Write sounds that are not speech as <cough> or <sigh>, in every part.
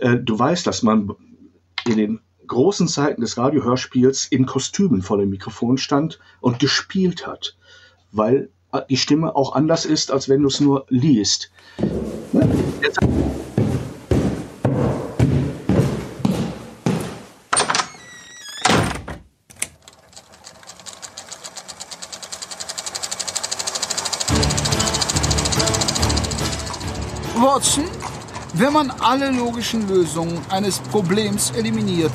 Äh, du weißt, dass man in den großen Zeiten des Radiohörspiels in Kostümen vor dem Mikrofon stand und gespielt hat, weil die Stimme auch anders ist, als wenn du es nur liest. Jetzt wenn man alle logischen Lösungen eines Problems eliminiert,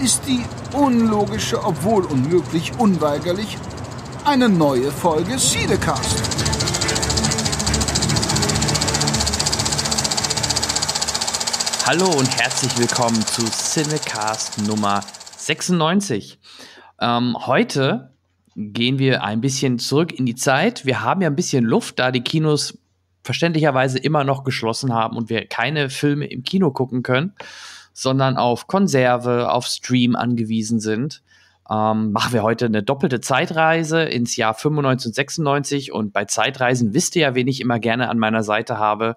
ist die unlogische, obwohl unmöglich, unweigerlich eine neue Folge Siedecast. Hallo und herzlich willkommen zu Cinecast Nummer 96. Ähm, heute gehen wir ein bisschen zurück in die Zeit. Wir haben ja ein bisschen Luft, da die Kinos verständlicherweise immer noch geschlossen haben und wir keine Filme im Kino gucken können, sondern auf Konserve, auf Stream angewiesen sind. Ähm, machen wir heute eine doppelte Zeitreise ins Jahr 95 und 96 und bei Zeitreisen wisst ihr ja, wen ich immer gerne an meiner Seite habe.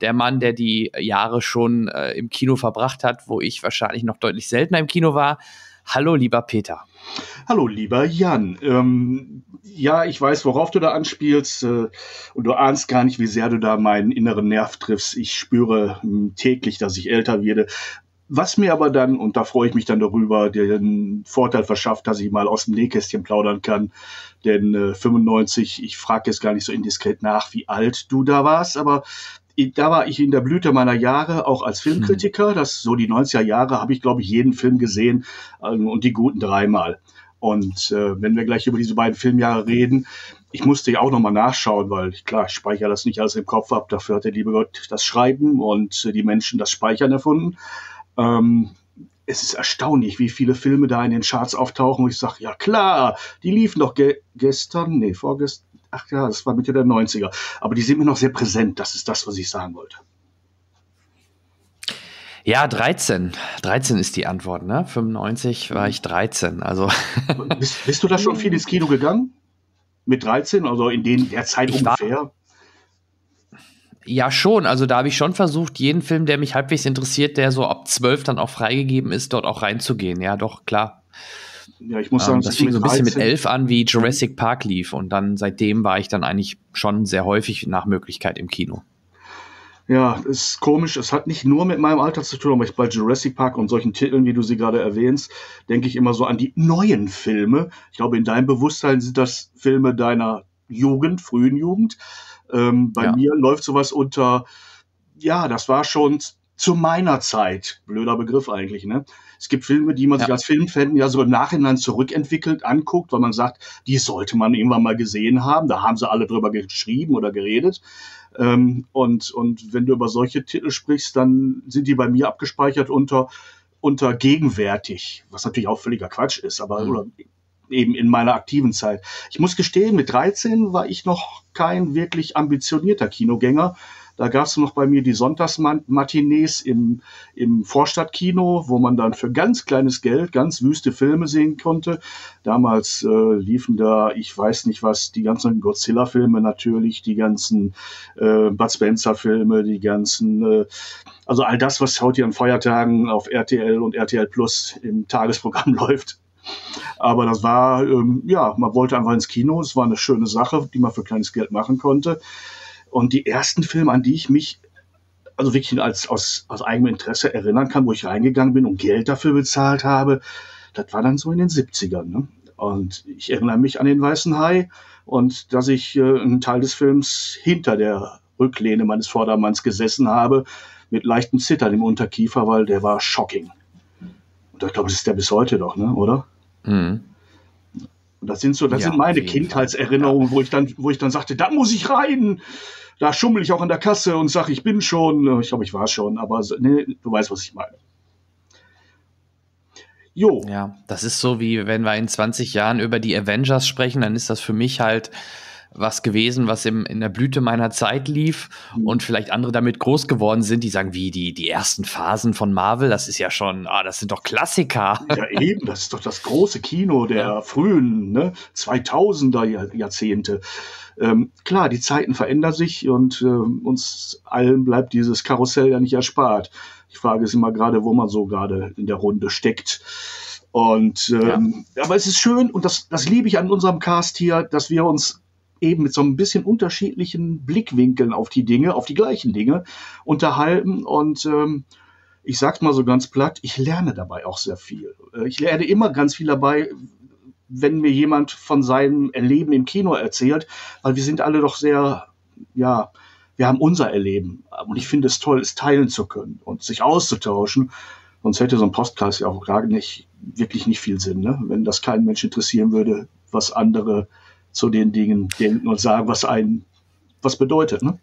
Der Mann, der die Jahre schon äh, im Kino verbracht hat, wo ich wahrscheinlich noch deutlich seltener im Kino war. Hallo, lieber Peter. Hallo, lieber Jan. Ähm, ja, ich weiß, worauf du da anspielst äh, und du ahnst gar nicht, wie sehr du da meinen inneren Nerv triffst. Ich spüre äh, täglich, dass ich älter werde. Was mir aber dann, und da freue ich mich dann darüber, den Vorteil verschafft, dass ich mal aus dem Nähkästchen plaudern kann. Denn äh, 95, ich frage jetzt gar nicht so indiskret nach, wie alt du da warst, aber da war ich in der Blüte meiner Jahre, auch als Filmkritiker. Das so die 90er Jahre habe ich, glaube ich, jeden Film gesehen ähm, und die guten dreimal. Und äh, wenn wir gleich über diese beiden Filmjahre reden, ich musste ja auch nochmal nachschauen, weil klar, ich speichere das nicht alles im Kopf ab. Dafür hat der liebe Gott das Schreiben und äh, die Menschen das Speichern erfunden. Ähm, es ist erstaunlich, wie viele Filme da in den Charts auftauchen, wo ich sage, ja klar, die liefen doch ge gestern, nee, vorgestern, ach ja, das war Mitte der 90er. Aber die sind mir noch sehr präsent, das ist das, was ich sagen wollte. Ja, 13. 13 ist die Antwort, ne? 95 war ich 13. Also. <laughs> bist, bist, du da schon viel ins Kino gegangen? Mit 13? Also in den, der Zeit ich ungefähr? Ja, schon. Also da habe ich schon versucht, jeden Film, der mich halbwegs interessiert, der so ab 12 dann auch freigegeben ist, dort auch reinzugehen. Ja, doch, klar. Ja, ich muss sagen, ähm, das fing so ein bisschen mit 11 an, wie Jurassic Park lief. Und dann seitdem war ich dann eigentlich schon sehr häufig nach Möglichkeit im Kino. Ja, ist komisch. Es hat nicht nur mit meinem Alter zu tun, aber ich bei Jurassic Park und solchen Titeln, wie du sie gerade erwähnst, denke ich immer so an die neuen Filme. Ich glaube, in deinem Bewusstsein sind das Filme deiner Jugend, frühen Jugend. Ähm, bei ja. mir läuft sowas unter, ja, das war schon zu meiner Zeit. Blöder Begriff eigentlich, ne? Es gibt Filme, die man ja. sich als Filmfan ja so im Nachhinein zurückentwickelt anguckt, weil man sagt, die sollte man irgendwann mal gesehen haben. Da haben sie alle drüber geschrieben oder geredet. Ähm, und, und wenn du über solche Titel sprichst, dann sind die bei mir abgespeichert unter, unter gegenwärtig, was natürlich auch völliger Quatsch ist, aber mhm. oder eben in meiner aktiven Zeit. Ich muss gestehen, mit 13 war ich noch kein wirklich ambitionierter Kinogänger. Da gab es noch bei mir die Sonntagsmatinees im, im Vorstadtkino, wo man dann für ganz kleines Geld ganz wüste Filme sehen konnte. Damals äh, liefen da, ich weiß nicht was, die ganzen Godzilla-Filme natürlich, die ganzen äh, Bud Spencer-Filme, die ganzen, äh, also all das, was heute an Feiertagen auf RTL und RTL Plus im Tagesprogramm <laughs> läuft. Aber das war, ähm, ja, man wollte einfach ins Kino. Es war eine schöne Sache, die man für kleines Geld machen konnte. Und die ersten Filme, an die ich mich also wirklich als, aus, aus eigenem Interesse erinnern kann, wo ich reingegangen bin und Geld dafür bezahlt habe, das war dann so in den 70ern. Ne? Und ich erinnere mich an den Weißen Hai und dass ich äh, einen Teil des Films hinter der Rücklehne meines Vordermanns gesessen habe, mit leichtem Zittern im Unterkiefer, weil der war shocking. Und ich glaube, das ist der bis heute doch, ne? oder? Mhm. Und das sind so, das ja, sind meine Kindheitserinnerungen, wo ich dann, wo ich dann sagte, da muss ich rein da schummel ich auch an der Kasse und sage, ich bin schon. Ich glaube, ich war schon, aber nee, du weißt, was ich meine. Jo. Ja, das ist so wie, wenn wir in 20 Jahren über die Avengers sprechen, dann ist das für mich halt was gewesen, was im, in der Blüte meiner Zeit lief mhm. und vielleicht andere damit groß geworden sind, die sagen, wie die, die ersten Phasen von Marvel, das ist ja schon, ah, das sind doch Klassiker. Ja, eben, das ist doch das große Kino der ja. frühen ne, 2000er Jahrzehnte. Ähm, klar, die Zeiten verändern sich und äh, uns allen bleibt dieses Karussell ja nicht erspart. Die Frage ist immer gerade, wo man so gerade in der Runde steckt. Und ähm, ja. aber es ist schön und das, das liebe ich an unserem Cast hier, dass wir uns eben mit so ein bisschen unterschiedlichen Blickwinkeln auf die Dinge, auf die gleichen Dinge unterhalten. Und ähm, ich sag's mal so ganz platt, ich lerne dabei auch sehr viel. Äh, ich lerne immer ganz viel dabei, wenn mir jemand von seinem Erleben im Kino erzählt, weil wir sind alle doch sehr, ja, wir haben unser Erleben. Und ich finde es toll, es teilen zu können und sich auszutauschen. Sonst hätte so ein Podcast ja auch gerade nicht, wirklich nicht viel Sinn, ne? wenn das keinen Mensch interessieren würde, was andere zu den Dingen denken und sagen, was einen was bedeutet. Ne?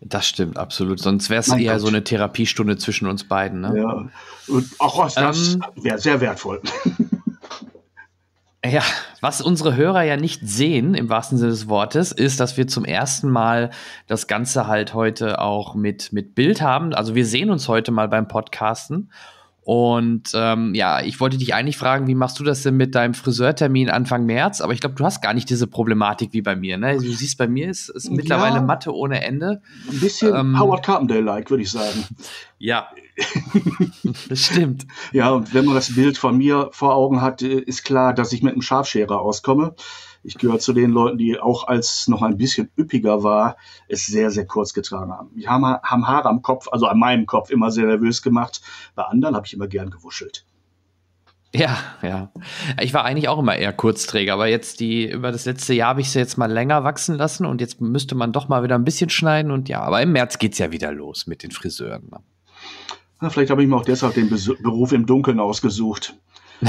Das stimmt, absolut. Sonst wäre es eher Gott. so eine Therapiestunde zwischen uns beiden. Ne? Ja, und auch das ähm, wäre sehr wertvoll. Ja, was unsere Hörer ja nicht sehen, im wahrsten Sinne des Wortes, ist, dass wir zum ersten Mal das Ganze halt heute auch mit, mit Bild haben. Also wir sehen uns heute mal beim Podcasten. Und ähm, ja, ich wollte dich eigentlich fragen, wie machst du das denn mit deinem Friseurtermin Anfang März? Aber ich glaube, du hast gar nicht diese Problematik wie bei mir. Ne? Du siehst, bei mir ist, ist mittlerweile ja, Matte ohne Ende. Ein bisschen ähm, Howard Carpendale-like, würde ich sagen. Ja, <laughs> das stimmt. Ja, und wenn man das Bild von mir vor Augen hat, äh, ist klar, dass ich mit einem Scharfscherer auskomme. Ich gehöre zu den Leuten, die auch als es noch ein bisschen üppiger war, es sehr, sehr kurz getragen haben. Die haben, haben Haare am Kopf, also an meinem Kopf, immer sehr nervös gemacht. Bei anderen habe ich immer gern gewuschelt. Ja, ja. Ich war eigentlich auch immer eher Kurzträger, aber jetzt die, über das letzte Jahr habe ich sie jetzt mal länger wachsen lassen und jetzt müsste man doch mal wieder ein bisschen schneiden und ja, aber im März geht es ja wieder los mit den Friseuren. Ne? Na, vielleicht habe ich mir auch deshalb den Beruf im Dunkeln ausgesucht. <laughs>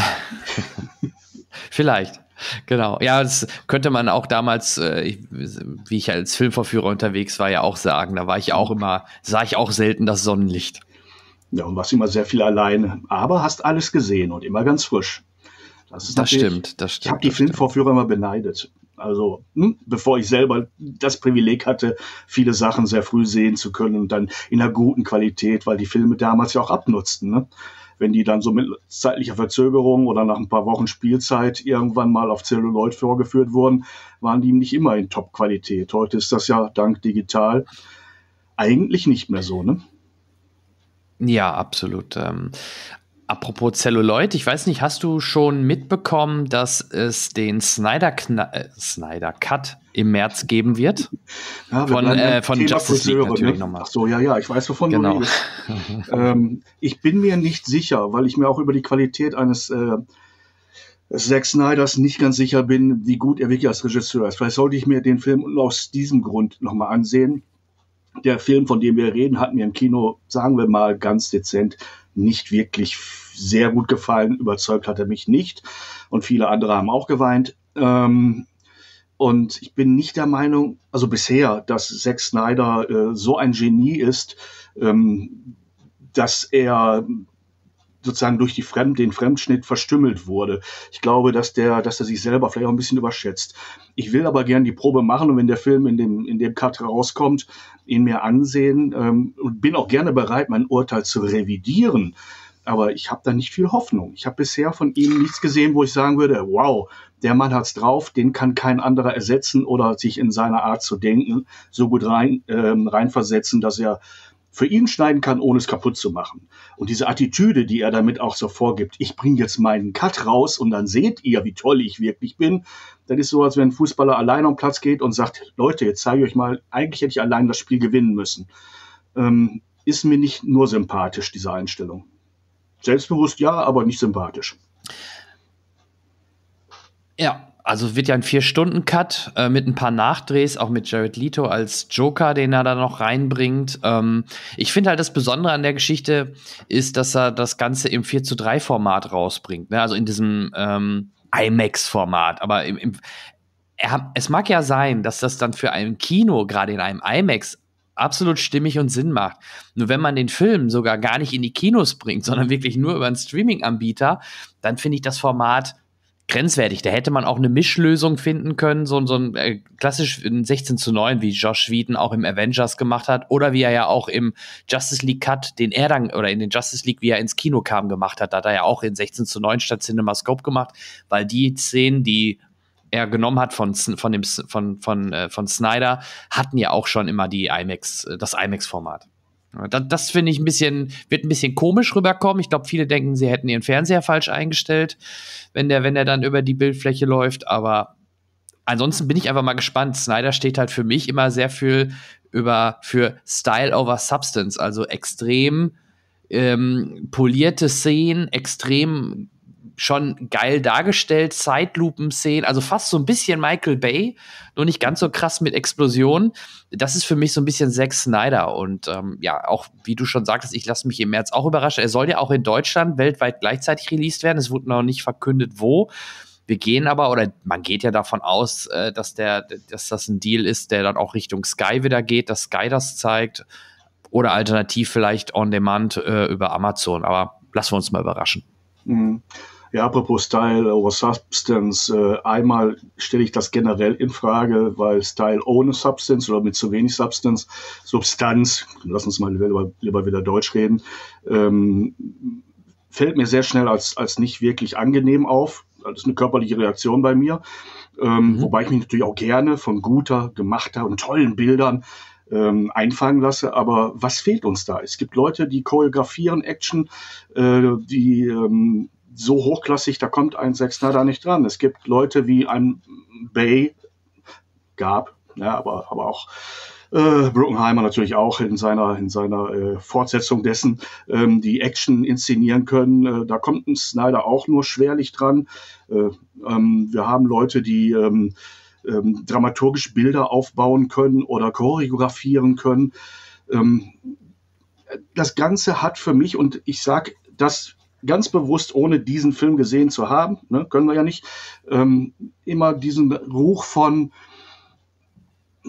vielleicht. Genau, ja, das könnte man auch damals, äh, wie ich als Filmvorführer unterwegs war, ja auch sagen. Da war ich auch immer, sah ich auch selten das Sonnenlicht. Ja, und warst immer sehr viel alleine, aber hast alles gesehen und immer ganz frisch. Das, das stimmt, das stimmt. Ich habe die Filmvorführer immer beneidet. Also, hm, bevor ich selber das Privileg hatte, viele Sachen sehr früh sehen zu können und dann in einer guten Qualität, weil die Filme damals ja auch abnutzten. Ne? Wenn die dann so mit zeitlicher Verzögerung oder nach ein paar Wochen Spielzeit irgendwann mal auf Celluloid vorgeführt wurden, waren die nicht immer in Top-Qualität. Heute ist das ja dank digital eigentlich nicht mehr so, ne? Ja, absolut. Apropos Celluloid, ich weiß nicht, hast du schon mitbekommen, dass es den Snyder, äh, Snyder Cut im März geben wird? Ja, wir von äh, von Justice League natürlich ne? nochmal. Ach so, ja, ja, ich weiß, wovon genau. du redest. <laughs> ähm, ich bin mir nicht sicher, weil ich mir auch über die Qualität eines äh, Zack Snyders nicht ganz sicher bin, wie gut er wirklich als Regisseur ist. Vielleicht sollte ich mir den Film aus diesem Grund nochmal ansehen. Der Film, von dem wir reden, hat mir im Kino, sagen wir mal ganz dezent, nicht wirklich sehr gut gefallen. Überzeugt hat er mich nicht. Und viele andere haben auch geweint. Ähm, und ich bin nicht der Meinung, also bisher, dass Zack Snyder äh, so ein Genie ist, ähm, dass er sozusagen durch die Fremd, den Fremdschnitt verstümmelt wurde. Ich glaube, dass der, dass er sich selber vielleicht auch ein bisschen überschätzt. Ich will aber gerne die Probe machen und wenn der Film in dem, in dem Cut rauskommt, ihn mir ansehen ähm, und bin auch gerne bereit, mein Urteil zu revidieren. Aber ich habe da nicht viel Hoffnung. Ich habe bisher von ihm nichts gesehen, wo ich sagen würde, wow, der Mann hat's drauf, den kann kein anderer ersetzen oder sich in seiner Art zu denken so gut rein, ähm, reinversetzen, dass er für ihn schneiden kann, ohne es kaputt zu machen. Und diese Attitüde, die er damit auch so vorgibt, ich bringe jetzt meinen Cut raus und dann seht ihr, wie toll ich wirklich bin. Das ist so, als wenn ein Fußballer allein am Platz geht und sagt, Leute, jetzt zeige ich euch mal, eigentlich hätte ich allein das Spiel gewinnen müssen. Ähm, ist mir nicht nur sympathisch, diese Einstellung. Selbstbewusst ja, aber nicht sympathisch. Ja, also wird ja ein Vier-Stunden-Cut äh, mit ein paar Nachdrehs, auch mit Jared Leto als Joker, den er da noch reinbringt. Ähm, ich finde halt das Besondere an der Geschichte ist, dass er das Ganze im 4 zu 3 Format rausbringt. Ne? Also in diesem ähm, IMAX-Format. Aber im, im, er, es mag ja sein, dass das dann für ein Kino, gerade in einem IMAX, absolut stimmig und Sinn macht. Nur wenn man den Film sogar gar nicht in die Kinos bringt, sondern wirklich nur über einen Streaming-Anbieter, dann finde ich das Format grenzwertig. Da hätte man auch eine Mischlösung finden können, so, so ein äh, klassisch 16 zu 9, wie Josh Whedon auch im Avengers gemacht hat, oder wie er ja auch im Justice League Cut, den er dann, oder in den Justice League, wie er ins Kino kam, gemacht hat. Da hat er ja auch in 16 zu 9 statt CinemaScope gemacht, weil die Szenen, die er genommen hat von, von, dem, von, von, äh, von Snyder, hatten ja auch schon immer die IMAX, äh, das IMAX-Format. Das, das finde ich ein bisschen, wird ein bisschen komisch rüberkommen. Ich glaube, viele denken, sie hätten ihren Fernseher falsch eingestellt, wenn der, wenn der dann über die Bildfläche läuft. Aber ansonsten bin ich einfach mal gespannt. Snyder steht halt für mich immer sehr viel über für Style over Substance, also extrem ähm, polierte Szenen, extrem schon geil dargestellt, Zeitlupen-Szenen, also fast so ein bisschen Michael Bay, nur nicht ganz so krass mit Explosionen. Das ist für mich so ein bisschen Zack Snyder und ähm, ja, auch wie du schon sagtest, ich lasse mich im März auch überraschen. Er soll ja auch in Deutschland weltweit gleichzeitig released werden. Es wurde noch nicht verkündet, wo. Wir gehen aber, oder man geht ja davon aus, äh, dass, der, dass das ein Deal ist, der dann auch Richtung Sky wieder geht, dass Sky das zeigt. Oder alternativ vielleicht on demand äh, über Amazon. Aber lassen wir uns mal überraschen. Mhm. Ja, apropos Style over Substance, äh, einmal stelle ich das generell in Frage, weil Style ohne Substance oder mit zu wenig Substance, Substanz, lass uns mal lieber, lieber wieder Deutsch reden, ähm, fällt mir sehr schnell als, als nicht wirklich angenehm auf. Das ist eine körperliche Reaktion bei mir. Ähm, mhm. Wobei ich mich natürlich auch gerne von guter, gemachter und tollen Bildern ähm, einfangen lasse. Aber was fehlt uns da? Es gibt Leute, die choreografieren Action, äh, die ähm, so hochklassig, da kommt ein Sechsner da nicht dran. Es gibt Leute wie ein Bay, gab, ja, aber, aber auch äh, Bruckenheimer natürlich auch in seiner, in seiner äh, Fortsetzung dessen, ähm, die Action inszenieren können. Äh, da kommt ein Snyder auch nur schwerlich dran. Äh, ähm, wir haben Leute, die ähm, ähm, dramaturgisch Bilder aufbauen können oder choreografieren können. Ähm, das Ganze hat für mich, und ich sage das ganz bewusst, ohne diesen Film gesehen zu haben, ne, können wir ja nicht, ähm, immer diesen Ruch von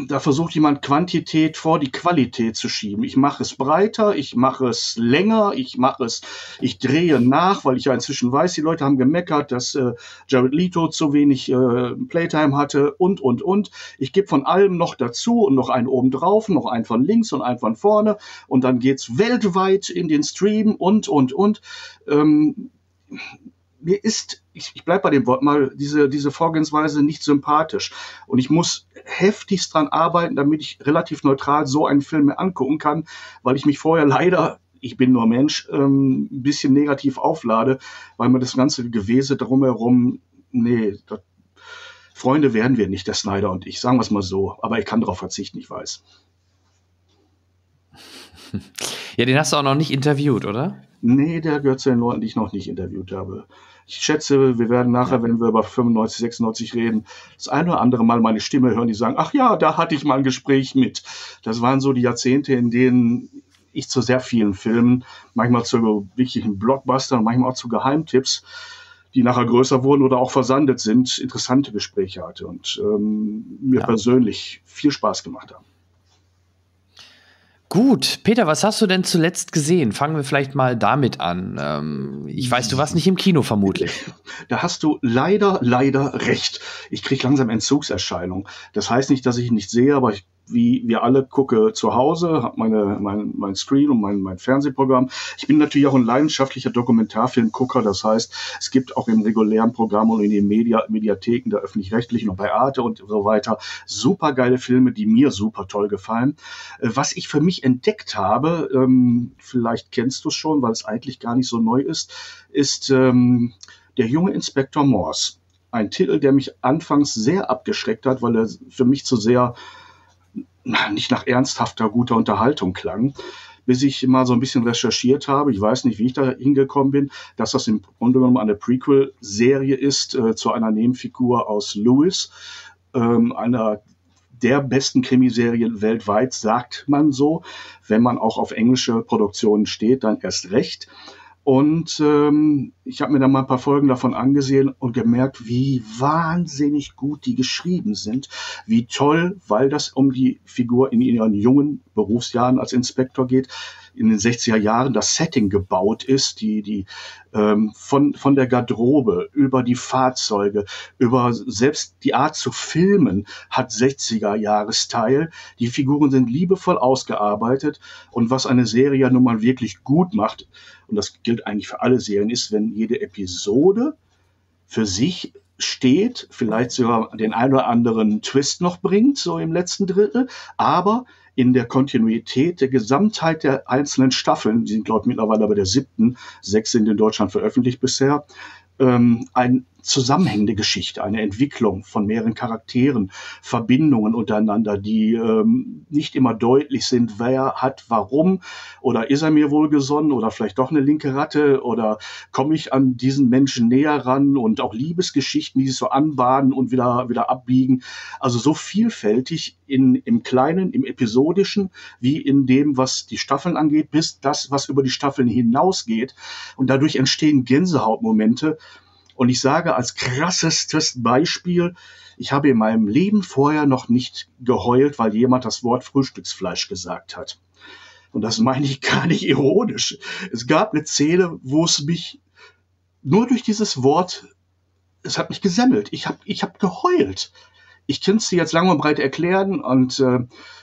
da versucht jemand Quantität vor die Qualität zu schieben. Ich mache es breiter, ich mache es länger, ich mache es, ich drehe nach, weil ich ja inzwischen weiß, die Leute haben gemeckert, dass äh, Jared Leto zu wenig äh, Playtime hatte und, und, und. Ich gebe von allem noch dazu und noch einen oben drauf, noch einen von links und einen von vorne und dann geht's weltweit in den Stream und, und, und. Ähm, mir ist, ich, ich bleibe bei dem Wort mal, diese, diese Vorgehensweise nicht sympathisch. Und ich muss heftigst dran arbeiten, damit ich relativ neutral so einen Film mir angucken kann, weil ich mich vorher leider ich bin nur Mensch, ähm, ein bisschen negativ auflade, weil mir das ganze Gewese drumherum, nee, das, Freunde werden wir nicht, der Snyder und ich, sagen wir es mal so. Aber ich kann darauf verzichten, ich weiß. <laughs> Ja, den hast du auch noch nicht interviewt, oder? Nee, der gehört zu den Leuten, die ich noch nicht interviewt habe. Ich schätze, wir werden nachher, wenn wir über 95, 96 reden, das eine oder andere Mal meine Stimme hören, die sagen, ach ja, da hatte ich mal ein Gespräch mit. Das waren so die Jahrzehnte, in denen ich zu sehr vielen Filmen, manchmal zu wirklichen Blockbustern, manchmal auch zu Geheimtipps, die nachher größer wurden oder auch versandet sind, interessante Gespräche hatte und ähm, mir ja. persönlich viel Spaß gemacht haben. Gut, Peter, was hast du denn zuletzt gesehen? Fangen wir vielleicht mal damit an. Ähm, ich weiß, du warst nicht im Kino vermutlich. <laughs> Da hast du leider, leider recht. Ich kriege langsam Entzugserscheinung. Das heißt nicht, dass ich ihn nicht sehe, aber ich wie wir alle gucke zu Hause, habe meine, mein, mein Screen und mein, mein Fernsehprogramm. Ich bin natürlich auch ein leidenschaftlicher Dokumentarfilmgucker. Das heißt, es gibt auch im regulären Programm und in den Media, Mediatheken der öffentlich-rechtlichen und bei Arte und so weiter super geile Filme, die mir super toll gefallen. Äh, was ich für mich entdeckt habe, ähm, vielleicht kennst du es schon, weil es eigentlich gar nicht so neu ist, ist ähm, der junge Inspektor Morse. Ein Titel, der mich anfangs sehr abgeschreckt hat, weil er für mich zu sehr nicht nach ernsthafter, guter Unterhaltung klang, bis ich mal so ein bisschen recherchiert habe. Ich weiß nicht, wie ich da hingekommen bin, dass das im Grunde genommen eine Prequel-Serie ist äh, zu einer Nebenfigur aus Lewis, ähm, einer der besten Krimiserien weltweit, sagt man so. Wenn man auch auf englische Produktionen steht, dann erst recht. Und ähm, ich habe mir dann mal ein paar Folgen davon angesehen und gemerkt, wie wahnsinnig gut die geschrieben sind, wie toll, weil das um die Figur in ihren jungen Berufsjahren als Inspektor geht, in den 60er Jahren das Setting gebaut ist, die, die ähm, von, von der Garderobe über die Fahrzeuge, über selbst die Art zu filmen, hat 60er Jahresteil. Die Figuren sind liebevoll ausgearbeitet und was eine Serie ja nun mal wirklich gut macht, und das gilt eigentlich für alle Serien, ist, wenn jede Episode für sich steht, vielleicht sogar den ein oder anderen Twist noch bringt, so im letzten Drittel, aber in der Kontinuität der Gesamtheit der einzelnen Staffeln, die sind, glaube ich, mittlerweile bei der siebten, sechs sind in Deutschland veröffentlicht bisher, ähm, ein zusammenhängende Geschichte, eine Entwicklung von mehreren Charakteren, Verbindungen untereinander, die ähm, nicht immer deutlich sind, wer hat warum oder ist er mir wohlgesonnen oder vielleicht doch eine linke Ratte oder komme ich an diesen Menschen näher ran und auch Liebesgeschichten, die sich so anbahnen und wieder, wieder abbiegen. Also so vielfältig in, im Kleinen, im Episodischen, wie in dem, was die Staffeln angeht, bis das, was über die Staffeln hinausgeht. Und dadurch entstehen Gänsehautmomente, und ich sage als krassestes Beispiel, ich habe in meinem Leben vorher noch nicht geheult, weil jemand das Wort Frühstücksfleisch gesagt hat. Und das meine ich gar nicht ironisch. Es gab eine Szene, wo es mich nur durch dieses Wort, es hat mich gesemmelt. Ich habe ich hab geheult. Ich könnte es dir jetzt lang und breit erklären und äh,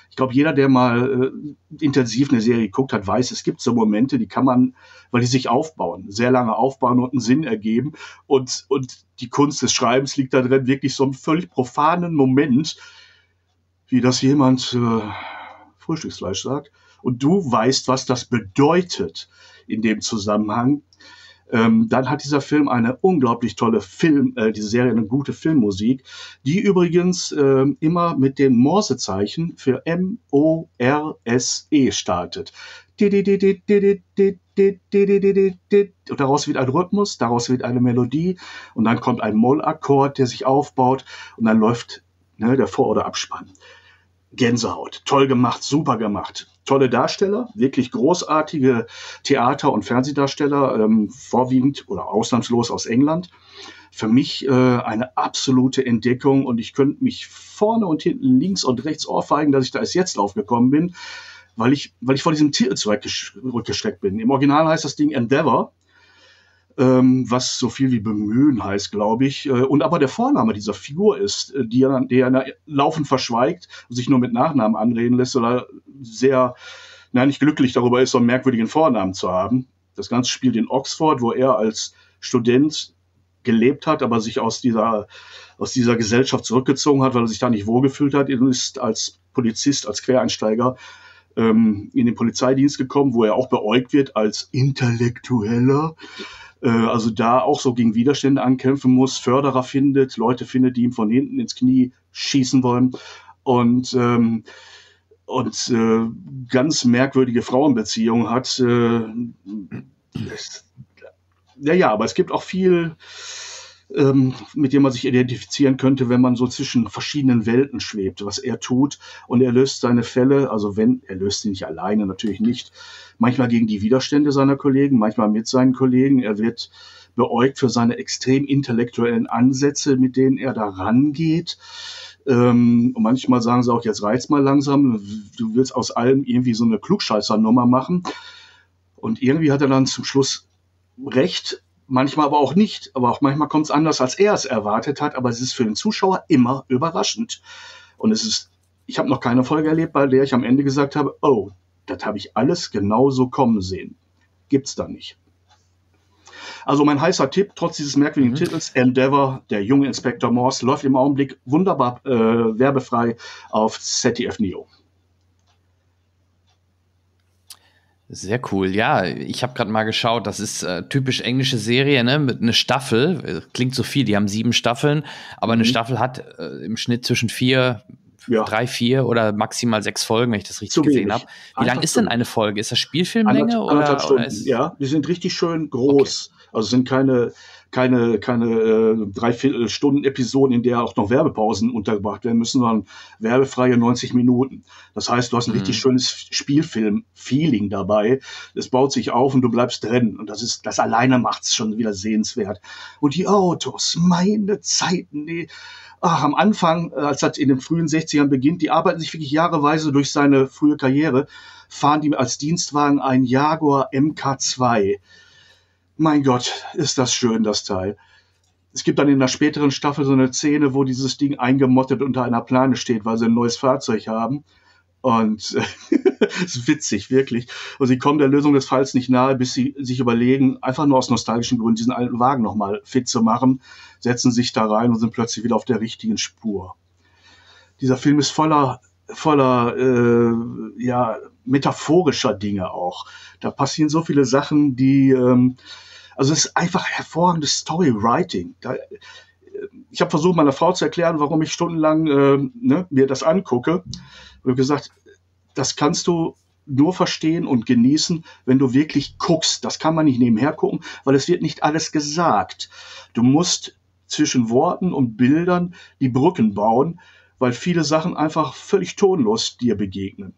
ich glaube, jeder, der mal äh, intensiv eine Serie geguckt hat, weiß, es gibt so Momente, die kann man, weil die sich aufbauen, sehr lange aufbauen und einen Sinn ergeben. Und, und die Kunst des Schreibens liegt da drin, wirklich so einen völlig profanen Moment, wie das jemand äh, Frühstücksfleisch sagt. Und du weißt, was das bedeutet in dem Zusammenhang. Ähm, dann hat dieser Film eine unglaublich tolle Film, äh, diese Serie eine gute Filmmusik, die übrigens äh, immer mit dem Morsezeichen für M-O-R-S-E startet. Und daraus wird ein Rhythmus, daraus wird eine Melodie und dann kommt ein Mollakkord, der sich aufbaut und dann läuft ne, der Vor- oder Abspann. Gänsehaut. Toll gemacht, super gemacht. Tolle Darsteller, wirklich großartige Theater- und Fernsehdarsteller, ähm, vorwiegend oder ausnahmslos aus England. Für mich äh, eine absolute Entdeckung und ich könnte mich vorne und hinten links und rechts ohrfeigen, dass ich da erst jetzt aufgekommen bin, weil ich, weil ich vor diesem Titel zurückgeschreckt bin. Im Original heißt das Ding Endeavor ähm, was so viel wie bemühen heißt, glaube ich. Äh, und aber der Vorname dieser Figur ist, äh, die er, die er laufend verschweigt, sich nur mit Nachnamen anreden lässt oder sehr, na, nicht glücklich darüber ist, so einen merkwürdigen Vornamen zu haben. Das Ganze spielt in Oxford, wo er als Student gelebt hat, aber sich aus dieser, aus dieser Gesellschaft zurückgezogen hat, weil er sich da nicht wohlgefühlt hat. Er ist als Polizist, als Quereinsteiger ähm, in den Polizeidienst gekommen, wo er auch beäugt wird als Intellektueller. Äh, also da auch so gegen Widerstände ankämpfen muss, Förderer findet, Leute findet, die ihm von hinten ins Knie schießen wollen und ähm, und äh, ganz merkwürdige Frauenbeziehungen hat. Äh, ja, ja, aber es gibt auch viel mit dem man sich identifizieren könnte, wenn man so zwischen verschiedenen Welten schwebt, was er tut. Und er löst seine Fälle, also wenn, er löst sie nicht alleine, natürlich nicht, manchmal gegen die Widerstände seiner Kollegen, manchmal mit seinen Kollegen. Er wird beäugt für seine extrem intellektuellen Ansätze, mit denen er da rangeht. Ähm, und manchmal sagen sie auch, jetzt reizt mal langsam, du willst aus allem irgendwie so eine Klugscheißer-Nummer machen. Und irgendwie hat er dann zum Schluss recht, manchmal aber auch nicht. Aber auch manchmal kommt es anders, als er es erwartet hat. Aber es ist für den Zuschauer immer überraschend. Und es ist, ich habe noch keine Folge erlebt, bei der ich am Ende gesagt habe, oh, das habe ich alles genauso kommen sehen. Gibt's da nicht. Also mein heißer Tipp, trotz dieses merkwürdigen mhm. Titels, Endeavor, der junge Inspektor Morse, läuft im Augenblick wunderbar äh, werbefrei auf ZDF Neo. Sehr cool. Ja, ich habe gerade mal geschaut, das ist äh, typisch englische Serie, ne? Mit einer Staffel. Äh, klingt so viel, die haben sieben Staffeln, aber mhm. eine Staffel hat äh, im Schnitt zwischen vier, ja. drei, vier oder maximal sechs Folgen, wenn ich das richtig Zu gesehen habe. Wie lang ist denn eine Folge? Ist das Spielfilmlänge? Anderthalb, oder, oder ja, die sind richtig schön groß. Okay. Also sind keine keine, keine äh, Dreiviertelstunden-Episoden, in der auch noch Werbepausen untergebracht werden müssen, sondern werbefreie 90 Minuten. Das heißt, du hast ein mhm. richtig schönes Spielfilm-Feeling dabei. Es baut sich auf und du bleibst drin. Und das ist, das alleine macht es schon wieder sehenswert. Und die Autos, meine Zeiten, die, ach, am Anfang, äh, als das in den frühen 60ern beginnt, die arbeiten sich wirklich jahreweise durch seine frühe Karriere, fahren die als Dienstwagen ein Jaguar MK2. Mein Gott, ist das schön, das Teil. Es gibt dann in der späteren Staffel so eine Szene, wo dieses Ding eingemottet unter einer Plane steht, weil sie ein neues Fahrzeug haben. Und <laughs> es ist witzig, wirklich. Und sie kommen der Lösung des Falls nicht nahe, bis sie sich überlegen, einfach nur aus nostalgischen Gründen diesen alten Wagen nochmal fit zu machen, setzen sich da rein und sind plötzlich wieder auf der richtigen Spur. Dieser Film ist voller, voller, äh, ja, metaphorischer Dinge auch. Da passieren so viele Sachen, die, ähm, also es ist einfach hervorragendes Storywriting. Da, ich habe versucht, meiner Frau zu erklären, warum ich stundenlang äh, ne, mir das angucke. Und gesagt, das kannst du nur verstehen und genießen, wenn du wirklich guckst. Das kann man nicht nebenher gucken, weil es wird nicht alles gesagt. Du musst zwischen Worten und Bildern die Brücken bauen, weil viele Sachen einfach völlig tonlos dir begegnen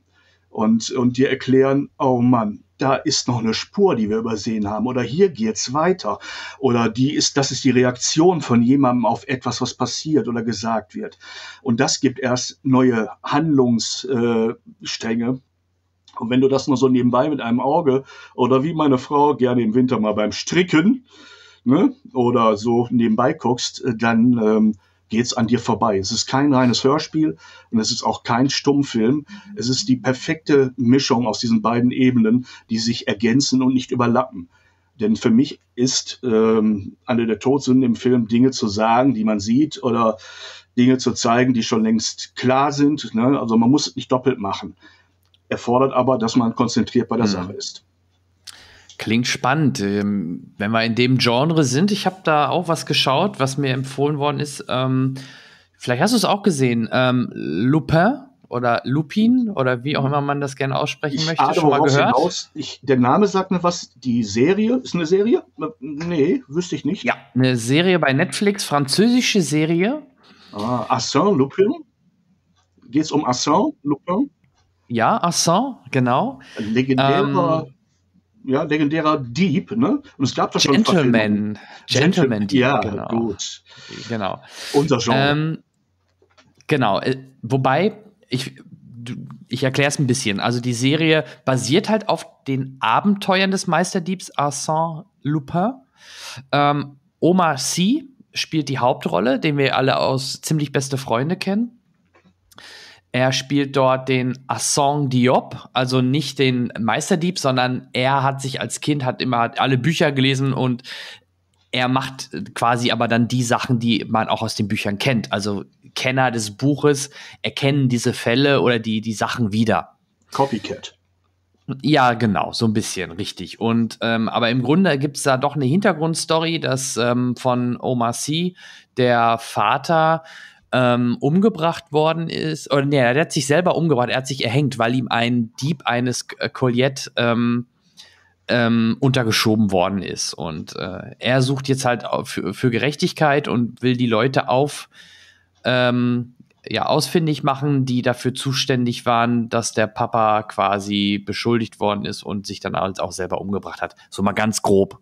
und, und dir erklären, oh Mann, da ist noch eine Spur, die wir übersehen haben, oder hier geht's weiter, oder die ist, das ist die Reaktion von jemandem auf etwas, was passiert oder gesagt wird. Und das gibt erst neue Handlungsstränge. Äh, und wenn du das nur so nebenbei mit einem Auge oder wie meine Frau gerne im Winter mal beim Stricken ne, oder so nebenbei guckst, äh, dann ähm, geht's an dir vorbei. Es ist kein reines Hörspiel und es ist auch kein Stummfilm. Es ist die perfekte Mischung aus diesen beiden Ebenen, die sich ergänzen und nicht überlappen. Denn für mich ist ähm, eine der Todsünden im Film Dinge zu sagen, die man sieht oder Dinge zu zeigen, die schon längst klar sind. Ne? Also man muss es nicht doppelt machen. Erfordert aber, dass man konzentriert bei der mhm. Sache ist. Klingt spannend. Ähm, wenn wir in dem Genre sind, ich habe da auch was geschaut, was mir empfohlen worden ist. Ähm, vielleicht hast du es auch gesehen. Ähm, Lupin oder Lupin oder wie auch immer man das gerne aussprechen ich möchte. Schon mal gehört? Hinaus, ich, der Name sagt mir was. Die Serie ist eine Serie? Nee, wüsste ich nicht. Ja, eine Serie bei Netflix, französische Serie. Ah, Arsène Lupin. Geht es um Arsène Lupin? Ja, Arsène, genau. Legendärer ähm, ja, legendärer Dieb, ne? Und es gab da schon Gentleman. Gentleman Dieb, ja, genau. gut. Genau. Unser Genre. Ähm, genau, äh, wobei, ich, ich erkläre es ein bisschen. Also die Serie basiert halt auf den Abenteuern des Meisterdiebs Arsène Lupin. Ähm, Omar Sy spielt die Hauptrolle, den wir alle aus ziemlich beste Freunde kennen. Er spielt dort den Assong Diop, also nicht den Meisterdieb, sondern er hat sich als Kind, hat immer alle Bücher gelesen und er macht quasi aber dann die Sachen, die man auch aus den Büchern kennt. Also Kenner des Buches erkennen diese Fälle oder die, die Sachen wieder. Copycat. Ja, genau, so ein bisschen, richtig. Und ähm, aber im Grunde gibt es da doch eine Hintergrundstory, dass ähm, von Omar Sy der Vater ähm, umgebracht worden ist, oder nee, er hat sich selber umgebracht, er hat sich erhängt, weil ihm ein Dieb eines äh, Colliette ähm, ähm, untergeschoben worden ist. Und äh, er sucht jetzt halt für, für, Gerechtigkeit und will die Leute auf ähm, ja, ausfindig machen, die dafür zuständig waren, dass der Papa quasi beschuldigt worden ist und sich dann halt auch selber umgebracht hat. So mal ganz grob.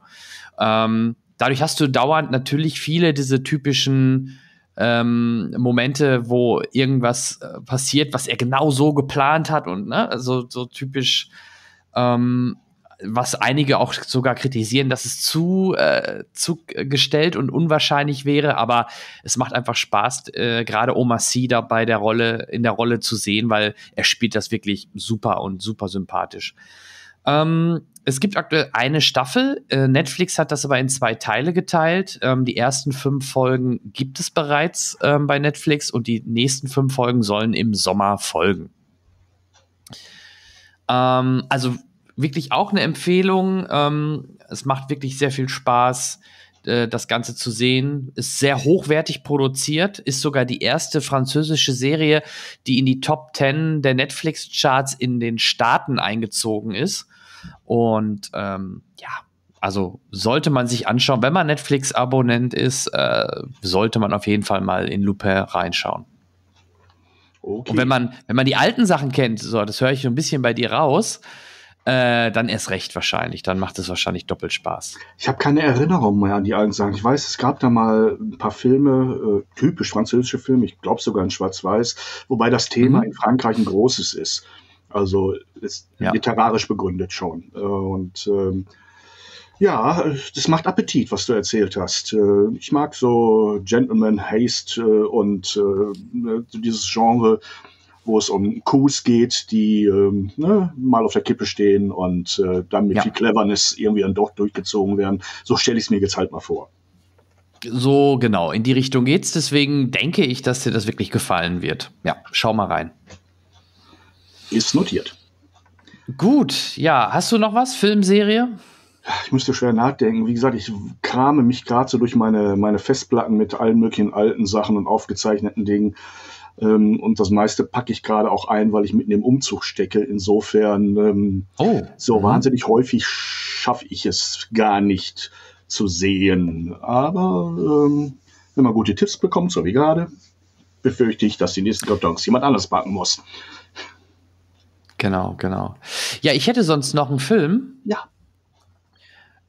Ähm, dadurch hast du dauernd natürlich viele diese typischen ähm, Momente, wo irgendwas äh, passiert, was er genau so geplant hat und ne, also so typisch, ähm, was einige auch sogar kritisieren, dass es zu, äh, zu gestellt und unwahrscheinlich wäre, aber es macht einfach Spaß, äh, gerade Omar Sy da bei der Rolle, in der Rolle zu sehen, weil er spielt das wirklich super und super sympathisch. Ähm, es gibt aktuell eine Staffel. Äh, Netflix hat das aber in zwei Teile geteilt. Ähm, die ersten fünf Folgen gibt es bereits ähm, bei Netflix und die nächsten fünf Folgen sollen im Sommer folgen. Ähm, also wirklich auch eine Empfehlung. Ähm, es macht wirklich sehr viel Spaß, äh, das Ganze zu sehen. Ist sehr hochwertig produziert, ist sogar die erste französische Serie, die in die Top 10 der Netflix-Charts in den Staaten eingezogen ist. Und ähm, ja, also sollte man sich anschauen, wenn man Netflix-Abonnent ist, äh, sollte man auf jeden Fall mal in Lupin reinschauen. Okay. Und wenn man, wenn man die alten Sachen kennt, so, das höre ich so ein bisschen bei dir raus, äh, dann erst recht wahrscheinlich. Dann macht es wahrscheinlich doppelt Spaß. Ich habe keine Erinnerung mehr an die alten Sachen. Ich weiß, es gab da mal ein paar Filme, äh, typisch französische Filme, ich glaube sogar in Schwarz-Weiß, wobei das Thema mhm. in Frankreich ein großes ist. Also ist ja. literarisch begründet schon. Äh, und ähm, ja, das macht Appetit, was du erzählt hast. Äh, ich mag so Gentleman Haste äh, und äh, dieses Genre, wo es um Coups geht, die ähm, ne, mal auf der Kippe stehen und dann mit ja. viel Cleverness irgendwie dann doch durchgezogen werden. So stelle ich es mir jetzt halt mal vor. So genau, in die Richtung geht's. Deswegen denke ich, dass dir das wirklich gefallen wird. Ja, schau mal rein. Ist notiert. Gut, ja. Hast du noch was? Filmserie? ich müsste schwer nachdenken. Wie gesagt, ich krame mich gerade so durch meine, meine Festplatten mit allen möglichen alten Sachen und aufgezeichneten Dingen. Ähm, und das meiste packe ich gerade auch ein, weil ich mitten im Umzug stecke. Insofern, ähm, oh. so mhm. wahnsinnig häufig schaffe ich es gar nicht zu sehen. Aber ähm, wenn man gute Tipps bekommt, so wie gerade, befürchte ich, dass die nächsten Kartons jemand anders packen muss. Genau, genau. Ja, ich hätte sonst noch einen Film. Ja.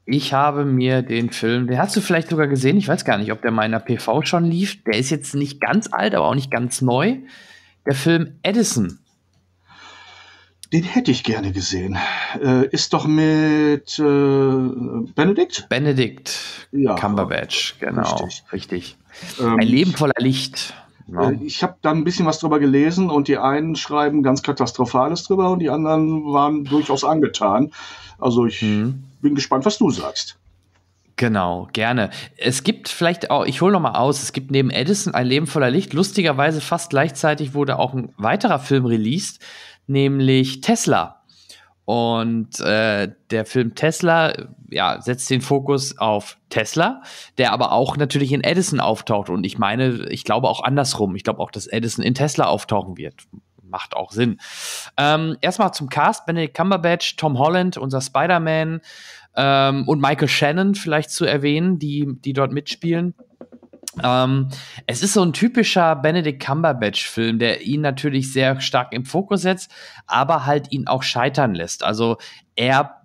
Ich habe mir den Film, den hast du vielleicht sogar gesehen, ich weiß gar nicht, ob der mal in der PV schon lief. Der ist jetzt nicht ganz alt, aber auch nicht ganz neu. Der Film Edison. Den hätte ich gerne gesehen. Äh, ist doch mit äh, Benedikt? Benedikt ja, Cumberbatch, genau. Richtig. richtig. Ähm, ein Leben voller Licht. Ja. Äh, ich habe da ein bisschen was drüber gelesen und die einen schreiben ganz Katastrophales drüber und die anderen waren durchaus angetan. Also ich mhm bin gespannt, was du sagst. Genau, gerne. Es gibt vielleicht auch, ich hole noch mal aus, es gibt neben Edison ein Leben voller Licht. Lustigerweise fast gleichzeitig wurde auch ein weiterer Film released, nämlich Tesla. Und äh, der Film Tesla ja, setzt den Fokus auf Tesla, der aber auch natürlich in Edison auftaucht. Und ich meine, ich glaube auch andersrum. Ich glaube auch, dass Edison in Tesla auftauchen wird. Macht auch Sinn. Ähm, erstmal zum Cast: Benedict Cumberbatch, Tom Holland, unser Spider-Man, ähm, und Michael Shannon vielleicht zu erwähnen, die, die dort mitspielen. Ähm, es ist so ein typischer Benedict Cumberbatch-Film, der ihn natürlich sehr stark im Fokus setzt, aber halt ihn auch scheitern lässt. Also er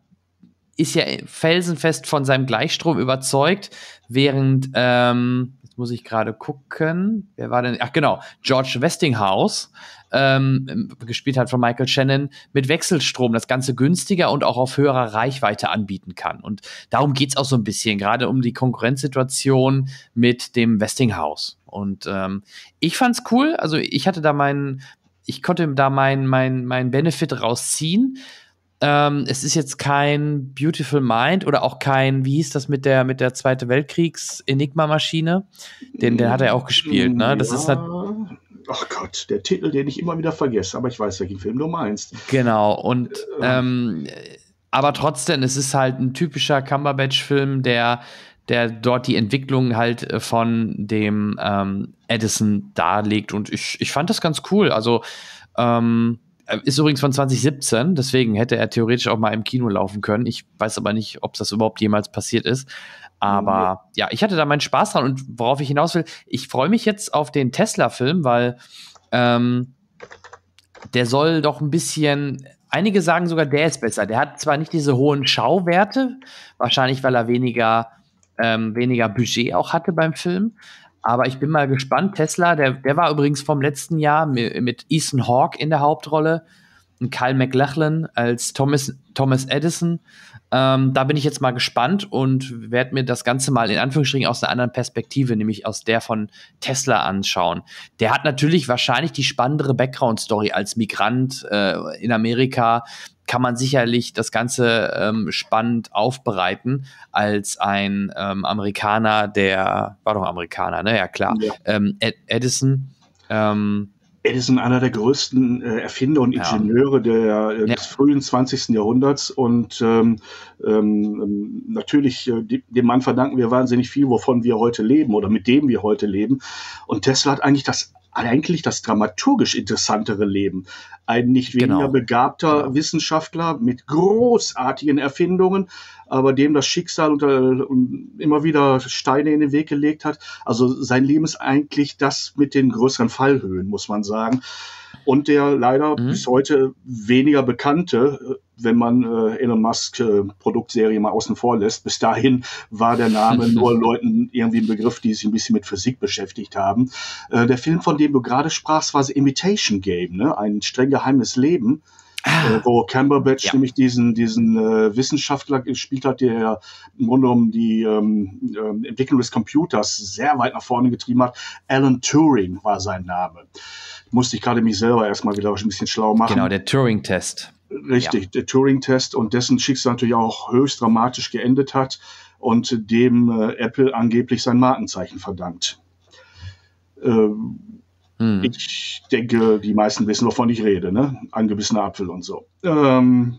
ist ja felsenfest von seinem Gleichstrom überzeugt, während, ähm, jetzt muss ich gerade gucken, wer war denn, ach genau, George Westinghouse, ähm, gespielt hat von Michael Shannon, mit Wechselstrom das Ganze günstiger und auch auf höherer Reichweite anbieten kann. Und darum geht es auch so ein bisschen, gerade um die Konkurrenzsituation mit dem Westinghouse. Und ähm, ich fand's cool, also ich hatte da meinen, ich konnte da meinen mein, mein Benefit rausziehen. Ähm, es ist jetzt kein Beautiful Mind oder auch kein, wie hieß das mit der, mit der Zweite Weltkriegs-Enigma-Maschine? Den, den hat er auch gespielt, ne? Das ja. ist halt ach Gott, der Titel, den ich immer wieder vergesse, aber ich weiß, welchen Film du meinst. Genau, und äh, ähm, aber trotzdem, es ist halt ein typischer Cumberbatch-Film, der, der dort die Entwicklung halt äh, von dem ähm, Edison darlegt. Und ich, ich fand das ganz cool. Also, ähm, ist übrigens von 2017, deswegen hätte er theoretisch auch mal im Kino laufen können. Ich weiß aber nicht, ob das überhaupt jemals passiert ist. Aber ja, ich hatte da meinen Spaß dran und worauf ich hinaus will, ich freue mich jetzt auf den Tesla-Film, weil ähm, der soll doch ein bisschen. Einige sagen sogar, der ist besser. Der hat zwar nicht diese hohen Schauwerte, wahrscheinlich weil er weniger, ähm, weniger Budget auch hatte beim Film. Aber ich bin mal gespannt. Tesla, der, der war übrigens vom letzten Jahr mit, Ethan Hawke in der Hauptrolle und Kyle McLachlan als Thomas, Thomas Edison. Ähm, da bin ich jetzt mal gespannt und werde mir das Ganze mal in Anführungsstrichen aus einer anderen Perspektive, nämlich aus der von Tesla anschauen. Der hat natürlich wahrscheinlich die spannendere Background-Story als Migrant äh, in Amerika. Kann man sicherlich das Ganze ähm, spannend aufbereiten als ein ähm, Amerikaner, der war doch Amerikaner, ne? Ja, klar. Ja. Ähm, Edison. Ähm, Edison einer der größten äh, Erfinder und Ingenieure ja. der, äh, des frühen 20. Jahrhunderts und ähm, ähm, natürlich, äh, dem Mann verdanken wir wahnsinnig viel, wovon wir heute leben oder mit dem wir heute leben. Und Tesla hat eigentlich das eigentlich das dramaturgisch interessantere Leben. Ein nicht weniger genau. begabter genau. Wissenschaftler mit großartigen Erfindungen, aber dem das Schicksal unter, immer wieder Steine in den Weg gelegt hat. Also sein Leben ist eigentlich das mit den größeren Fallhöhen, muss man sagen. Und der leider mhm. bis heute weniger bekannte, wenn man äh, Elon Musk äh, Produktserie mal außen vor lässt. Bis dahin war der Name <laughs> nur Leuten irgendwie ein Begriff, die sich ein bisschen mit Physik beschäftigt haben. Äh, der Film, von dem du gerade sprachst, war The Imitation Game, ne? ein streng geheimes Leben. Ah. Äh, wo Cumberbatch ja. nämlich diesen, diesen äh, Wissenschaftler gespielt hat, der im Grunde genommen die ähm, äh, Entwicklung des Computers sehr weit nach vorne getrieben hat. Alan Turing war sein Name. Musste ich gerade mich selber erstmal wieder ein bisschen schlau machen. Genau, der Turing-Test. Richtig, ja. der Turing-Test und dessen Schicksal natürlich auch höchst dramatisch geendet hat und dem äh, Apple angeblich sein Markenzeichen verdankt. Ähm, hm. Ich denke, die meisten wissen, wovon ich rede, ne? Angebissener Apfel und so. Ähm,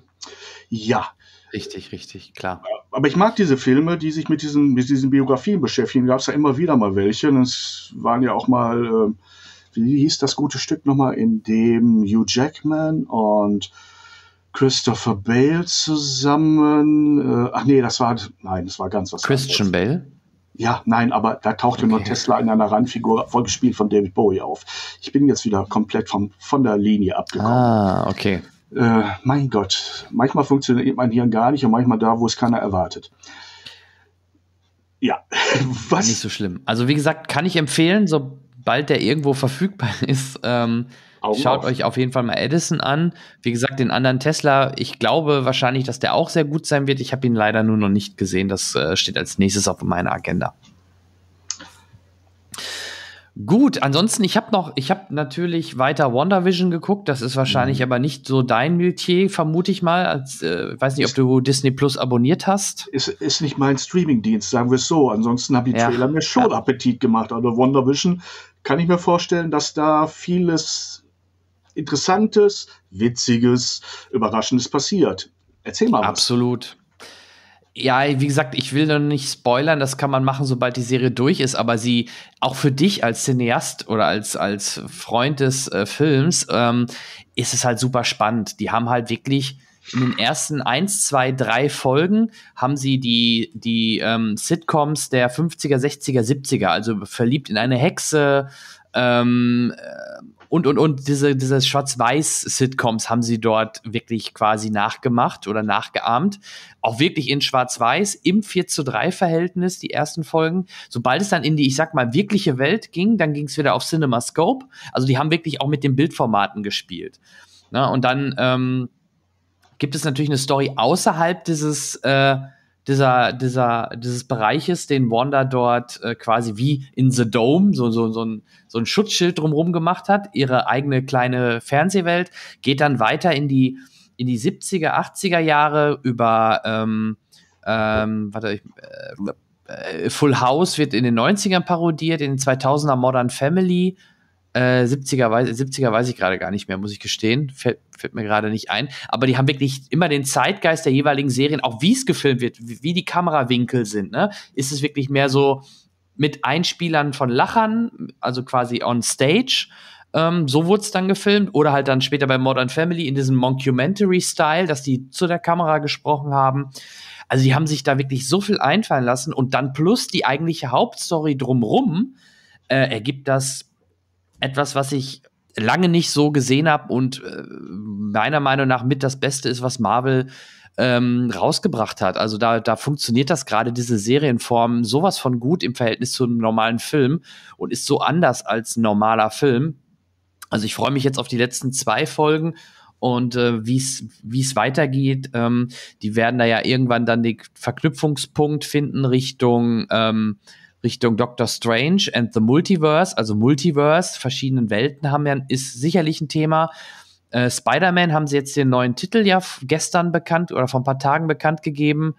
ja. Richtig, richtig, klar. Aber ich mag diese Filme, die sich mit diesen, mit diesen Biografien beschäftigen. Gab es ja immer wieder mal welche. Und es waren ja auch mal, äh, wie hieß das gute Stück nochmal, in dem Hugh Jackman und Christopher Bale zusammen. Äh, ach nee, das war, nein, das war ganz was Christian anderes. Bale? Ja, nein, aber da tauchte okay. nur Tesla in einer Randfigur, vollgespielt von David Bowie auf. Ich bin jetzt wieder komplett vom, von der Linie abgekommen. Ah, okay. Äh, mein Gott, manchmal funktioniert mein Hirn gar nicht und manchmal da, wo es keiner erwartet. Ja, <laughs> was? Nicht so schlimm. Also wie gesagt, kann ich empfehlen, sobald der irgendwo verfügbar <laughs> ist, ähm, Augen Schaut auf. euch auf jeden Fall mal Edison an. Wie gesagt, den anderen Tesla, ich glaube wahrscheinlich, dass der auch sehr gut sein wird. Ich habe ihn leider nur noch nicht gesehen. Das äh, steht als nächstes auf meiner Agenda. Gut, ansonsten, ich habe noch, ich habe natürlich weiter WandaVision geguckt. Das ist wahrscheinlich mhm. aber nicht so dein Metier, vermute ich mal. Als, äh, weiß nicht, ob du Disney Plus abonniert hast. Ist, ist nicht mein Streamingdienst, sagen wir es so. Ansonsten haben die ja. Trailer mir schon ja. Appetit gemacht. Also WandaVision kann ich mir vorstellen, dass da vieles Interessantes, Witziges, Überraschendes passiert. Erzähl mal was. Absolut. Ja, wie gesagt, ich will noch nicht spoilern, das kann man machen, sobald die Serie durch ist, aber sie, auch für dich als Cineast oder als, als Freund des äh, Films, ähm, ist es halt super spannend. Die haben halt wirklich in den ersten eins, zwei, drei Folgen haben sie die, die ähm, Sitcoms der 50er, 60er, 70er, also verliebt in eine Hexe, ähm, und, und, und diese, diese Schwarz-Weiß-Sitcoms haben sie dort wirklich quasi nachgemacht oder nachgeahmt. Auch wirklich in Schwarz-Weiß im 4 zu 3 Verhältnis, die ersten Folgen. Sobald es dann in die, ich sag mal, wirkliche Welt ging, dann ging es wieder auf CinemaScope. Also die haben wirklich auch mit den Bildformaten gespielt. Na, und dann ähm, gibt es natürlich eine Story außerhalb dieses äh, dieser, dieser, dieses Bereiches, den Wanda dort äh, quasi wie in The Dome, so, so, so, ein, so ein Schutzschild drumherum gemacht hat, ihre eigene kleine Fernsehwelt, geht dann weiter in die, in die 70er, 80er Jahre über, ähm, ähm, warte, ich, äh, Full House wird in den 90ern parodiert, in den 2000er Modern Family, äh, 70er, weiß, 70er weiß ich gerade gar nicht mehr, muss ich gestehen. Fällt, fällt mir gerade nicht ein. Aber die haben wirklich immer den Zeitgeist der jeweiligen Serien, auch wie es gefilmt wird, wie, wie die Kamerawinkel sind. Ne? Ist es wirklich mehr so mit Einspielern von Lachern, also quasi on stage. Ähm, so wurde es dann gefilmt. Oder halt dann später bei Modern Family in diesem Mockumentary-Style, dass die zu der Kamera gesprochen haben. Also die haben sich da wirklich so viel einfallen lassen und dann plus die eigentliche Hauptstory drumrum äh, ergibt das etwas, was ich lange nicht so gesehen habe und äh, meiner Meinung nach mit das Beste ist, was Marvel ähm, rausgebracht hat. Also da, da funktioniert das gerade, diese Serienform, sowas von gut im Verhältnis zu einem normalen Film und ist so anders als ein normaler Film. Also ich freue mich jetzt auf die letzten zwei Folgen und äh, wie es weitergeht. Ähm, die werden da ja irgendwann dann den Verknüpfungspunkt finden Richtung ähm, Richtung Doctor Strange and the Multiverse, also Multiverse, verschiedenen Welten haben ja, ist sicherlich ein Thema. Äh, Spider-Man haben sie jetzt den neuen Titel ja gestern bekannt oder vor ein paar Tagen bekannt gegeben.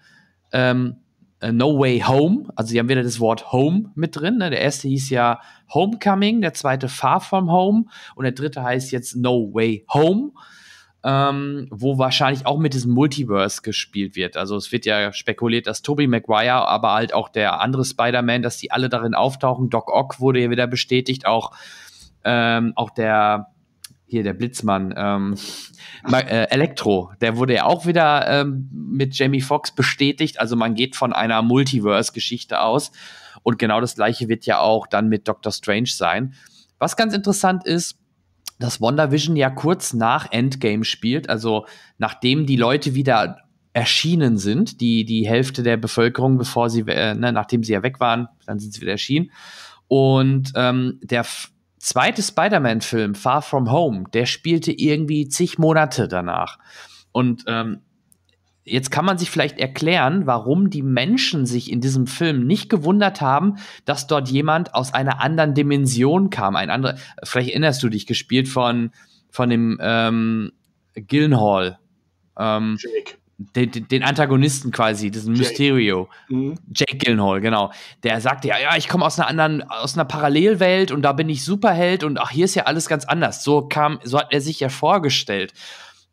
Ähm, äh, no Way Home, also sie haben wieder das Wort Home mit drin. Ne? Der erste hieß ja Homecoming, der zweite Far From Home und der dritte heißt jetzt No Way Home ähm, wo wahrscheinlich auch mit diesem Multiverse gespielt wird. Also es wird ja spekuliert, dass Tobey Maguire, aber halt auch der andere Spider-Man, dass die alle darin auftauchen. Doc Ock wurde ja wieder bestätigt, auch, ähm, auch der hier der Blitzmann, ähm, äh, Elektro, der wurde ja auch wieder ähm, mit Jamie Foxx bestätigt. Also man geht von einer Multiverse-Geschichte aus. Und genau das gleiche wird ja auch dann mit Doctor Strange sein. Was ganz interessant ist, dass WandaVision ja kurz nach Endgame spielt, also nachdem die Leute wieder erschienen sind, die, die Hälfte der Bevölkerung, bevor sie, äh, ne, nachdem sie ja weg waren, dann sind sie wieder erschienen. Und ähm, der zweite Spider-Man-Film, Far From Home, der spielte irgendwie zig Monate danach. Und ähm, jetzt kann man sich vielleicht erklären, warum die Menschen sich in diesem Film nicht gewundert haben, dass dort jemand aus einer anderen Dimension kam. Ein anderer, vielleicht erinnerst du dich, gespielt von, von dem ähm, Gillenhall. Ähm, Jake den, den Antagonisten quasi, diesen Jake. Mysterio. Mhm. Jake Gyllenhaal, genau. Der sagte ja, ja, ich komme aus einer anderen, aus einer Parallelwelt und da bin ich Superheld und ach, hier ist ja alles ganz anders. So kam, so hat er sich ja vorgestellt.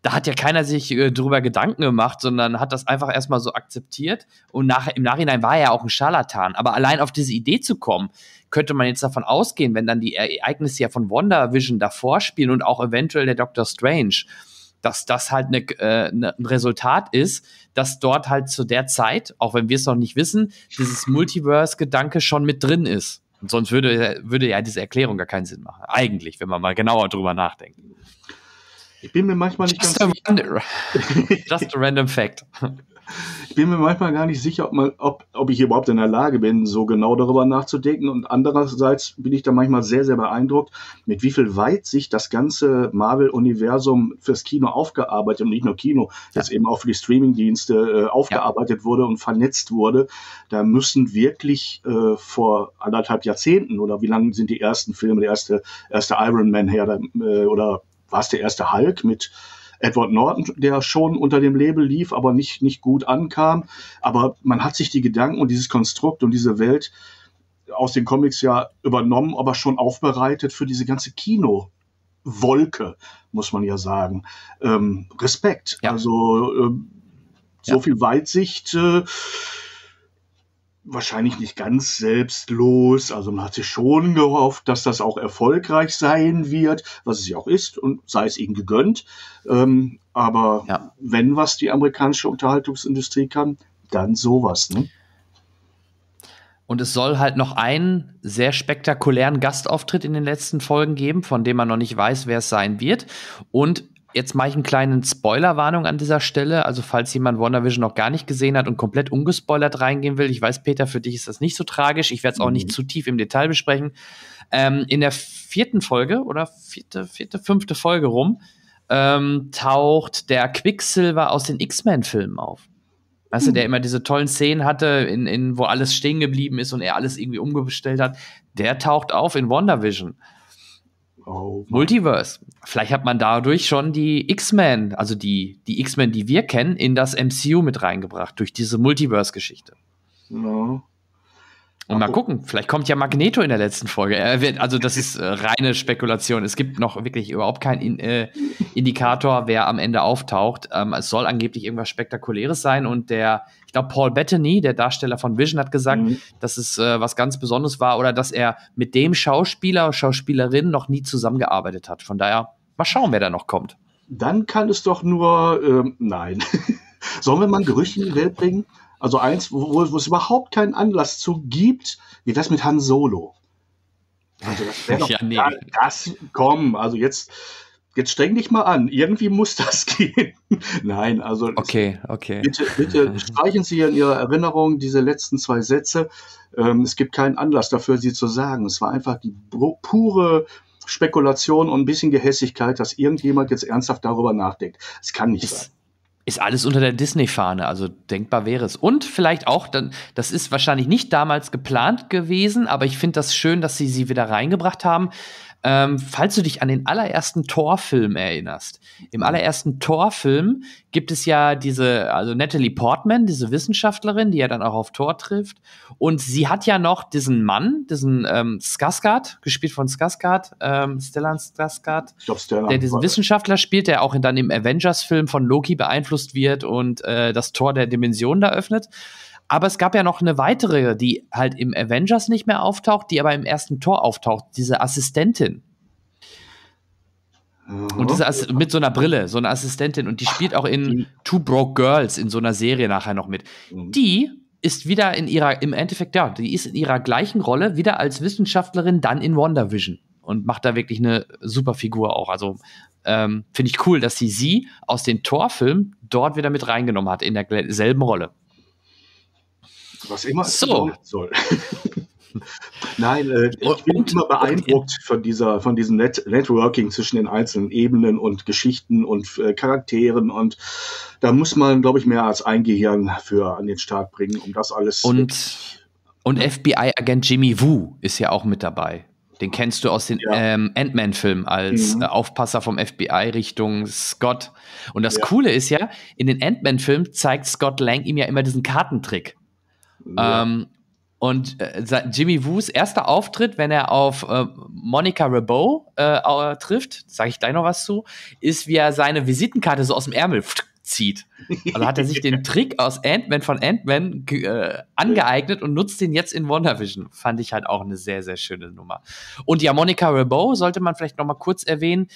Da hat ja keiner sich äh, drüber Gedanken gemacht, sondern hat das einfach erstmal so akzeptiert. Und nach, im Nachhinein war er ja auch ein Scharlatan. Aber allein auf diese Idee zu kommen, könnte man jetzt davon ausgehen, wenn dann die Ereignisse ja von WandaVision davor spielen und auch eventuell der Doctor Strange, dass das halt ne, äh, ne, ein Resultat ist, dass dort halt zu der Zeit, auch wenn wir es noch nicht wissen, dieses Multiverse-Gedanke schon mit drin ist. Und sonst würde, würde ja diese Erklärung gar keinen Sinn machen. Eigentlich, wenn man mal genauer drüber nachdenkt. Ich bin mir manchmal nicht Just ganz sicher. <laughs> Just a random fact. Ich bin mir manchmal gar nicht sicher, ob, man, ob, ob ich überhaupt in der Lage bin, so genau darüber nachzudenken. Und andererseits bin ich da manchmal sehr, sehr beeindruckt, mit wie viel weit sich das ganze Marvel-Universum fürs Kino aufgearbeitet und nicht nur Kino, ja. jetzt eben auch für die Streaming-Dienste äh, aufgearbeitet ja. wurde und vernetzt wurde. Da müssen wirklich äh, vor anderthalb Jahrzehnten oder wie lange sind die ersten Filme, der erste, erste Iron Man her äh, oder war es der erste Hulk mit Edward Norton, der schon unter dem Label lief, aber nicht, nicht gut ankam. Aber man hat sich die Gedanken und dieses Konstrukt und diese Welt aus den Comics ja übernommen, aber schon aufbereitet für diese ganze Kino-Wolke, muss man ja sagen. Ähm, Respekt. Ja. Also äh, so ja. viel Weitsicht. Äh, wahrscheinlich nicht ganz selbstlos. Also man hat sich schon gehofft, dass das auch erfolgreich sein wird, was es ja auch ist und sei es ihnen gegönnt. Ähm, aber ja. wenn was die amerikanische Unterhaltungsindustrie kann, dann sowas. Ne? Und es soll halt noch einen sehr spektakulären Gastauftritt in den letzten Folgen geben, von dem man noch nicht weiß, wer es sein wird. Und Jetzt mache ich einen kleinen Spoilerwarnung an dieser Stelle. Also, falls jemand WandaVision noch gar nicht gesehen hat und komplett ungespoilert reingehen will, ich weiß, Peter, für dich ist das nicht so tragisch. Ich werde es auch mhm. nicht zu tief im Detail besprechen. Ähm, in der vierten Folge oder vierte, vierte, fünfte Folge rum ähm, taucht der Quicksilver aus den X-Men-Filmen auf. Weißt mhm. du, der immer diese tollen Szenen hatte, in, in, wo alles stehen geblieben ist und er alles irgendwie umgestellt hat. Der taucht auf in WandaVision. Oh, Multiverse. Vielleicht hat man dadurch schon die X-Men, also die, die X-Men, die wir kennen, in das MCU mit reingebracht, durch diese Multiverse-Geschichte. No. Und mal gucken, vielleicht kommt ja Magneto in der letzten Folge. also das ist äh, reine Spekulation. Es gibt noch wirklich überhaupt keinen in, äh, Indikator, wer am Ende auftaucht. Ähm, es soll angeblich irgendwas Spektakuläres sein. Und der, ich glaube, Paul Bettany, der Darsteller von Vision, hat gesagt, mhm. dass es äh, was ganz Besonderes war oder dass er mit dem Schauspieler, Schauspielerin noch nie zusammengearbeitet hat. Von daher, mal schauen, wer da noch kommt. Dann kann es doch nur, ähm, nein. <laughs> Sollen wir mal ein Gerücht in die Welt bringen? Also eins, wo, wo es überhaupt keinen Anlass zu gibt, wie das mit Han Solo. Also das wäre <laughs> doch ja, nee. das, komm, also jetzt, jetzt streng dich mal an. Irgendwie muss das <laughs> gehen. Nein, also okay, okay. Bitte, bitte <laughs> streichen Sie in Ihrer Erinnerung diese letzten zwei Sätze. Ähm, es gibt keinen Anlass dafür, sie zu sagen. Es war einfach die pure Spekulation und ein bisschen Gehässigkeit, dass irgendjemand jetzt ernsthaft darüber nachdenkt. Es kann nicht sein ist alles unter der Disney-Fahne, also denkbar wäre es. Und vielleicht auch, dann, das ist wahrscheinlich nicht damals geplant gewesen, aber ich finde das schön, dass sie sie wieder reingebracht haben. Ähm, falls du dich an den allerersten Torfilm erinnerst. Im mhm. allerersten Torfilm gibt es ja diese, also Natalie Portman, diese Wissenschaftlerin, die ja dann auch auf Tor trifft. Und sie hat ja noch diesen Mann, diesen ähm, Skarsgård, gespielt von Skarsgård, ähm, Stellan Skarsgård, glaub, Stellan der diesen Wissenschaftler spielt, der auch in, dann im Avengers-Film von Loki beeinflusst wird und äh, das Tor der Dimension da öffnet. Aber es gab ja noch eine weitere, die halt im Avengers nicht mehr auftaucht, die aber im ersten Tor auftaucht, diese Assistentin. Und diese Ass mit so einer Brille, so eine Assistentin. Und die spielt auch in Two Broke Girls in so einer Serie nachher noch mit. Mhm. Die ist wieder in ihrer, im Endeffekt, ja, die ist in ihrer gleichen Rolle wieder als Wissenschaftlerin dann in WandaVision. und macht da wirklich eine super Figur auch. Also ähm, finde ich cool, dass sie sie aus den Torfilmen dort wieder mit reingenommen hat in derselben Rolle. Was immer so. soll. <laughs> Nein, äh, ich bin und, immer beeindruckt von dieser, von diesem Net Networking zwischen den einzelnen Ebenen und Geschichten und äh, Charakteren und da muss man, glaube ich, mehr als ein Gehirn für an den Start bringen, um das alles. Und, und FBI-Agent Jimmy Woo ist ja auch mit dabei. Den kennst du aus den ja. ähm, Ant-Man-Filmen als mhm. äh, Aufpasser vom FBI Richtung Scott. Und das ja. Coole ist ja, in den Ant-Man-Filmen zeigt Scott Lang ihm ja immer diesen Kartentrick. Ja. Ähm, und äh, Jimmy Woos erster Auftritt, wenn er auf äh, Monica Rabeau äh, trifft, sage ich gleich noch was zu, ist, wie er seine Visitenkarte so aus dem Ärmel zieht. Also hat er sich den <laughs> Trick aus Ant-Man von Ant-Man äh, angeeignet und nutzt den jetzt in WandaVision. Fand ich halt auch eine sehr, sehr schöne Nummer. Und ja, Monica Rabeau sollte man vielleicht noch mal kurz erwähnen,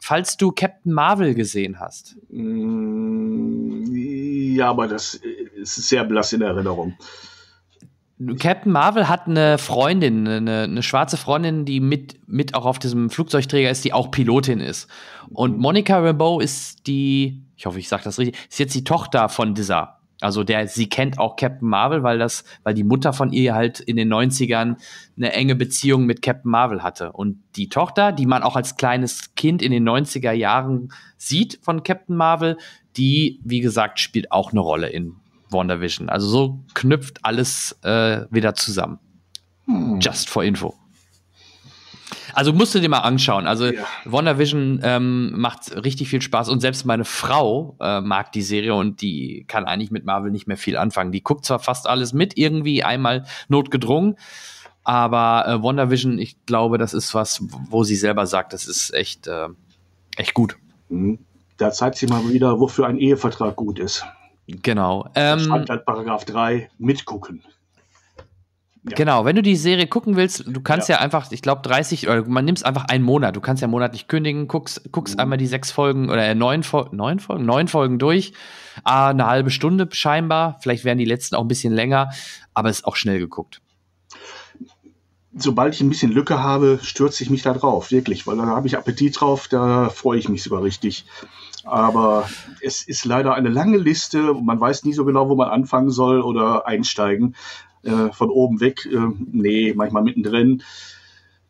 falls du Captain Marvel gesehen hast. Mm, ja, aber das ist sehr blass in Erinnerung. Captain Marvel hat eine Freundin, eine, eine, schwarze Freundin, die mit, mit auch auf diesem Flugzeugträger ist, die auch Pilotin ist. Und mhm. Monica Rambeau ist die, ich hoffe, ich sage das richtig, ist jetzt die Tochter von dieser. Also der, sie kennt auch Captain Marvel, weil das, weil die Mutter von ihr halt in den 90ern eine enge Beziehung mit Captain Marvel hatte. Und die Tochter, die man auch als kleines Kind in den 90er Jahren sieht von Captain Marvel, die, wie gesagt, spielt auch eine Rolle in WandaVision. Also so knüpft alles äh, wieder zusammen. Hm. Just for Info. Also musst du dir mal anschauen. Also ja. WandaVision ähm, macht richtig viel Spaß und selbst meine Frau äh, mag die Serie und die kann eigentlich mit Marvel nicht mehr viel anfangen. Die guckt zwar fast alles mit, irgendwie einmal notgedrungen, aber äh, WandaVision, ich glaube, das ist was, wo sie selber sagt, das ist echt, äh, echt gut. Mhm. Da zeigt sie mal wieder, wofür ein Ehevertrag gut ist. Genau. Ähm, stand halt Paragraph 3, mitgucken. Ja. Genau, wenn du die Serie gucken willst, du kannst ja, ja einfach, ich glaube 30, oder man nimmst einfach einen Monat, du kannst ja monatlich kündigen, guckst, guckst mhm. einmal die sechs Folgen oder äh, neun, neun Folgen, neun Folgen durch, ah, eine halbe Stunde scheinbar, vielleicht werden die letzten auch ein bisschen länger, aber es ist auch schnell geguckt. Sobald ich ein bisschen Lücke habe, stürze ich mich da drauf, wirklich, weil da habe ich Appetit drauf, da freue ich mich sogar richtig. Aber es ist leider eine lange Liste. Man weiß nie so genau, wo man anfangen soll oder einsteigen. Äh, von oben weg, äh, nee, manchmal mittendrin.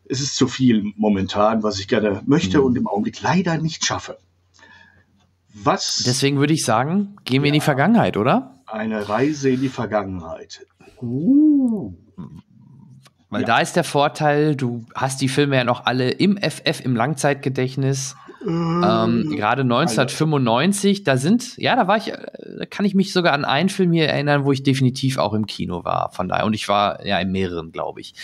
Es ist zu viel momentan, was ich gerne möchte mhm. und im Augenblick leider nicht schaffe. Was? Deswegen würde ich sagen, gehen wir ja, in die Vergangenheit, oder? Eine Reise in die Vergangenheit. Uh. Weil ja. da ist der Vorteil, du hast die Filme ja noch alle im FF, im Langzeitgedächtnis. Ähm, gerade 1995, da sind, ja, da war ich, da kann ich mich sogar an einen Film hier erinnern, wo ich definitiv auch im Kino war. Von daher, und ich war ja in mehreren, glaube ich.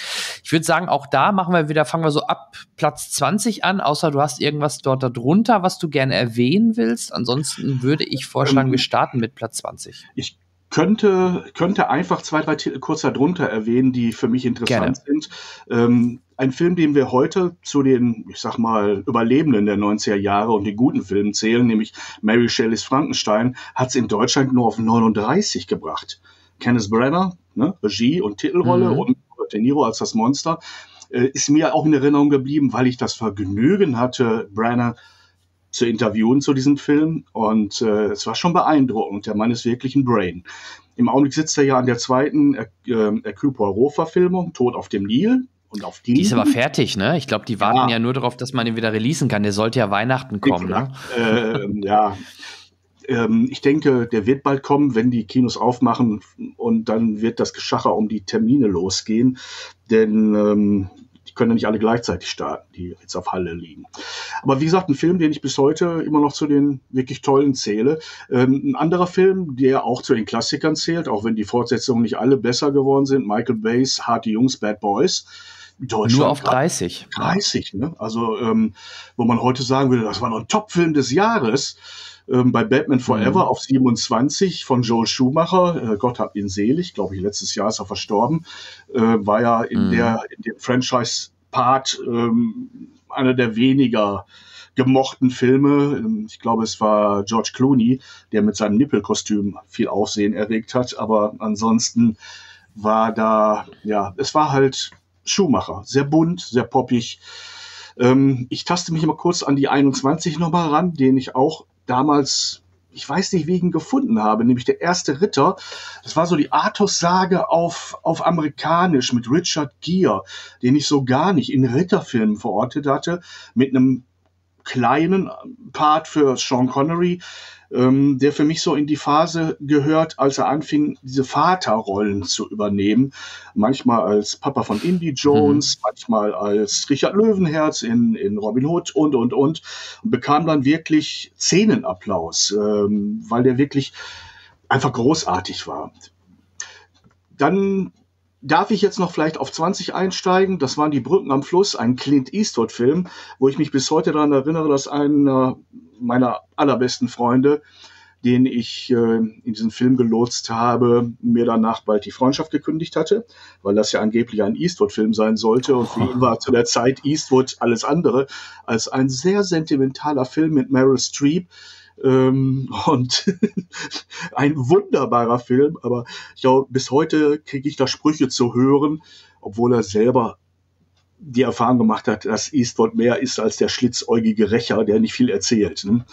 Ich würde sagen, auch da machen wir wieder, fangen wir so ab Platz 20 an, außer du hast irgendwas dort darunter, was du gerne erwähnen willst. Ansonsten würde ich vorschlagen, ähm, wir starten mit Platz 20. Ich könnte, könnte einfach zwei, drei Titel kurz darunter erwähnen, die für mich interessant Gerne. sind. Ähm, ein Film, den wir heute zu den, ich sag mal, Überlebenden der 90er Jahre und den guten Filmen zählen, nämlich Mary Shelleys Frankenstein, hat es in Deutschland nur auf 39 gebracht. Kenneth Brenner, ne, Regie und Titelrolle mhm. und De Niro als das Monster, äh, ist mir auch in Erinnerung geblieben, weil ich das Vergnügen hatte, Brenner zu interviewen zu diesem Film. Und äh, es war schon beeindruckend. Der Mann ist wirklich ein Brain. Im Augenblick sitzt er ja an der zweiten äh, Hercule Poirot-Verfilmung, Tod auf dem Nil. Und auf die, die ist aber fertig, ne? Ich glaube, die warten ja. ja. nur darauf, dass man ihn wieder releasen kann. Der sollte ja Weihnachten kommen, ne? Äh, ja. Ähm, ich denke, der wird bald kommen, wenn die Kinos aufmachen und dann wird das Geschacher um die Termine losgehen. Denn ähm, die können ja nicht alle gleichzeitig starten, die jetzt auf Halle liegen. Aber wie gesagt, ein Film, den ich bis heute immer noch zu den wirklich tollen zähle. Ähm, ein anderer Film, der auch zu den Klassikern zählt, auch wenn die Fortsetzungen nicht alle besser geworden sind, Michael Bays Harte Jungs, Bad Boys. Nur auf 30. 30, ne? Also, ähm, wo man heute sagen würde, das war noch ein Top-Film des Jahres ähm, bei Batman Forever mhm. auf 27 von Joel Schumacher, äh, Gott hab ihn selig, glaube ich, letztes Jahr ist er verstorben, äh, war ja in, mhm. der, in dem Franchise-Part ähm, einer der weniger gemochten Filme. Ähm, ich glaube, es war George Clooney, der mit seinem Nippelkostüm viel Aufsehen erregt hat, aber ansonsten war da, ja, es war halt Schumacher, sehr bunt, sehr poppig. Ähm, ich taste mich immer kurz an die 21 nochmal ran, den ich auch damals, ich weiß nicht, ihn gefunden habe, nämlich der erste Ritter. Das war so die Artus-Sage auf, auf amerikanisch mit Richard Gere, den ich so gar nicht in Ritterfilmen verortet hatte, mit einem kleinen Part für Sean Connery, ähm, der für mich so in die Phase gehört, als er anfing, diese Vaterrollen zu übernehmen. Manchmal als Papa von Indy Jones, mhm. manchmal als Richard Löwenherz in, in Robin Hood und, und, und. Und bekam dann wirklich Szenenapplaus, ähm, weil der wirklich einfach großartig war. Dann darf ich jetzt noch vielleicht auf 20 einsteigen. Das waren die Brücken am Fluss, ein Clint Eastwood-Film, wo ich mich bis heute daran erinnere, dass einer meiner allerbesten Freunde, den ich äh, in diesen Film gelotst habe, mir danach bald die Freundschaft gekündigt hatte, weil das ja angeblich ein Eastwood-Film sein sollte. Und für war zu der Zeit Eastwood alles andere als ein sehr sentimentaler Film mit Meryl Streep, ähm, <laughs> und <laughs> ein wunderbarer Film, aber ich glaube, bis heute kriege ich da Sprüche zu hören, obwohl er selber die Erfahrung gemacht hat, dass Eastwood mehr ist als der schlitzäugige Rächer, der nicht viel erzählt. Ne?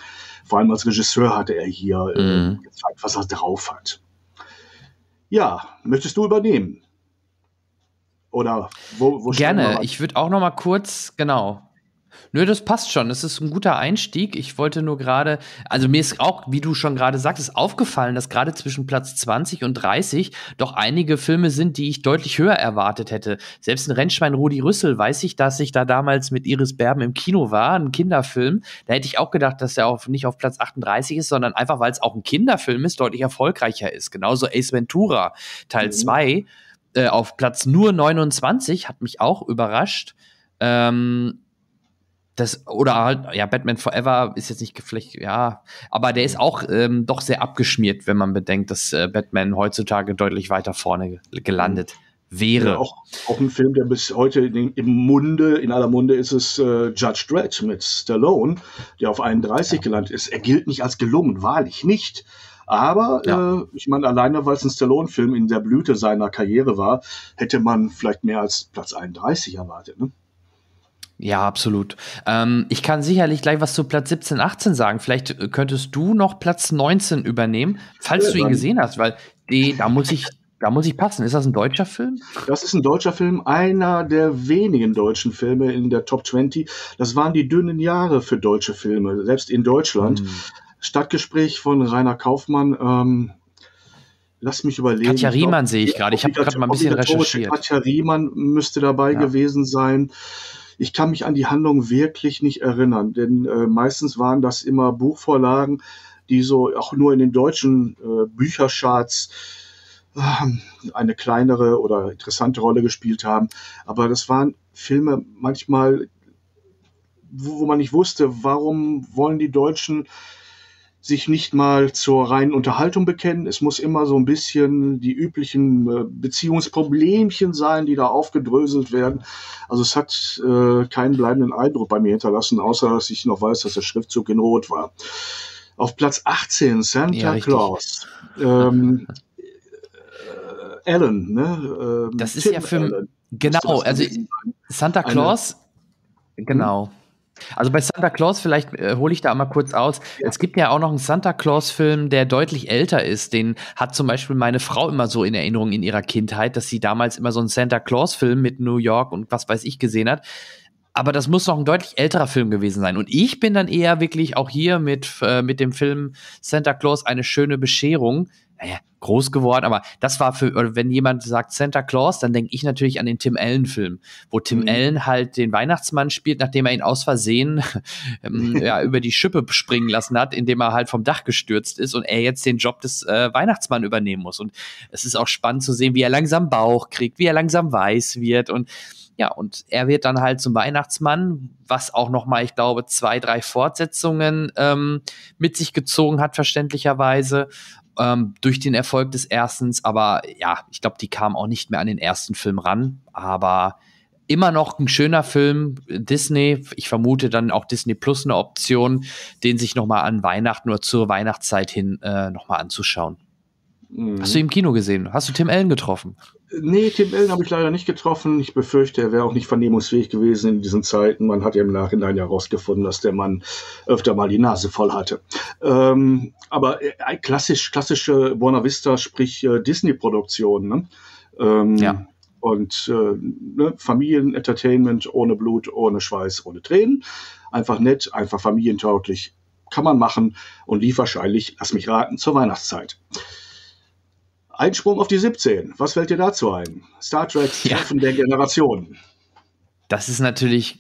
Vor allem als Regisseur hatte er hier äh, mhm. gezeigt, was er drauf hat. Ja, möchtest du übernehmen? Oder wo, wo Gerne. Ich würde auch noch mal kurz, genau, Nö, das passt schon. Das ist ein guter Einstieg. Ich wollte nur gerade, also mir ist auch, wie du schon gerade sagtest, aufgefallen, dass gerade zwischen Platz 20 und 30 doch einige Filme sind, die ich deutlich höher erwartet hätte. Selbst ein Rennschwein Rudi Rüssel weiß ich, dass ich da damals mit Iris Berben im Kino war, ein Kinderfilm. Da hätte ich auch gedacht, dass er auf, nicht auf Platz 38 ist, sondern einfach, weil es auch ein Kinderfilm ist, deutlich erfolgreicher ist. Genauso Ace Ventura Teil 2 mhm. äh, auf Platz nur 29 hat mich auch überrascht. Ähm, das, oder halt, ja, Batman Forever ist jetzt nicht vielleicht, ja, aber der ist auch ähm, doch sehr abgeschmiert, wenn man bedenkt, dass äh, Batman heutzutage deutlich weiter vorne gelandet wäre. Ja, auch, auch ein Film, der bis heute in, im Munde, in aller Munde ist es äh, Judge Dredd mit Stallone, der auf 31 ja. gelandet ist. Er gilt nicht als gelungen, wahrlich nicht. Aber ja. äh, ich meine, alleine weil es ein Stallone-Film in der Blüte seiner Karriere war, hätte man vielleicht mehr als Platz 31 erwartet. Ne? Ja, absolut. Ähm, ich kann sicherlich gleich was zu Platz 17, 18 sagen. Vielleicht äh, könntest du noch Platz 19 übernehmen, falls ja, du ihn gesehen hast, weil die, da muss ich, da muss ich passen. Ist das ein deutscher Film? Das ist ein deutscher Film, einer der wenigen deutschen Filme in der Top 20. Das waren die dünnen Jahre für deutsche Filme, selbst in Deutschland. Hm. Stadtgespräch von Rainer Kaufmann. Ähm, lass mich überlegen. Katja Riemann sehe ich gerade. Ich habe gerade mal ein bisschen recherchiert. Katja Riemann müsste dabei ja. gewesen sein. Ich kann mich an die Handlung wirklich nicht erinnern, denn äh, meistens waren das immer Buchvorlagen, die so auch nur in den deutschen äh, Büchercharts äh, eine kleinere oder interessante Rolle gespielt haben. Aber das waren Filme manchmal, wo, wo man nicht wusste, warum wollen die Deutschen sich nicht mal zur reinen Unterhaltung bekennen. Es muss immer so ein bisschen die üblichen äh, Beziehungsproblemchen sein, die da aufgedröselt werden. Also es hat äh, keinen bleibenden Eindruck bei mir hinterlassen, außer dass ich noch weiß, dass der Schriftzug in Rot war. Auf Platz 18 Santa ja, Claus. Ähm, äh, Alan, ne? Ähm, das ist Tim ja für genau, also Santa Claus, Eine, genau. Also bei Santa Claus, vielleicht äh, hole ich da mal kurz aus. Ja. Es gibt ja auch noch einen Santa Claus-Film, der deutlich älter ist. Den hat zum Beispiel meine Frau immer so in Erinnerung in ihrer Kindheit, dass sie damals immer so einen Santa Claus-Film mit New York und was weiß ich gesehen hat. Aber das muss noch ein deutlich älterer Film gewesen sein. Und ich bin dann eher wirklich auch hier mit, äh, mit dem Film Santa Claus eine schöne Bescherung naja, groß geworden, aber das war für, wenn jemand sagt Santa Claus, dann denke ich natürlich an den Tim Allen-Film, wo Tim mhm. Allen halt den Weihnachtsmann spielt, nachdem er ihn aus Versehen <laughs> ähm, <laughs> ja, über die Schippe springen lassen hat, indem er halt vom Dach gestürzt ist und er jetzt den Job des äh, Weihnachtsmann übernehmen muss. Und es ist auch spannend zu sehen, wie er langsam Bauch kriegt, wie er langsam weiß wird und ja, und er wird dann halt zum Weihnachtsmann, was auch noch mal, ich glaube, zwei, drei Fortsetzungen ähm, mit sich gezogen hat, verständlicherweise ähm, durch den Erfolg des erstens. Aber ja, ich glaube, die kamen auch nicht mehr an den ersten Film ran. Aber immer noch ein schöner Film. Disney, ich vermute dann auch Disney Plus eine Option, den sich noch mal an Weihnachten oder zur Weihnachtszeit hin äh, noch mal anzuschauen. Mhm. Hast du ihn im Kino gesehen? Hast du Tim Allen getroffen? Nee, Tim Allen habe ich leider nicht getroffen. Ich befürchte, er wäre auch nicht vernehmungsfähig gewesen in diesen Zeiten. Man hat ja im Nachhinein herausgefunden, dass der Mann öfter mal die Nase voll hatte. Ähm, aber äh, klassisch, klassische Buena Vista, sprich äh, Disney-Produktion. Ne? Ähm, ja. Und äh, ne, Familienentertainment ohne Blut, ohne Schweiß, ohne Tränen. Einfach nett, einfach familientauglich. Kann man machen und lief wahrscheinlich, lass mich raten, zur Weihnachtszeit. Einsprung auf die 17. Was fällt dir dazu ein? Star Trek Treffen ja. der Generationen. Das ist natürlich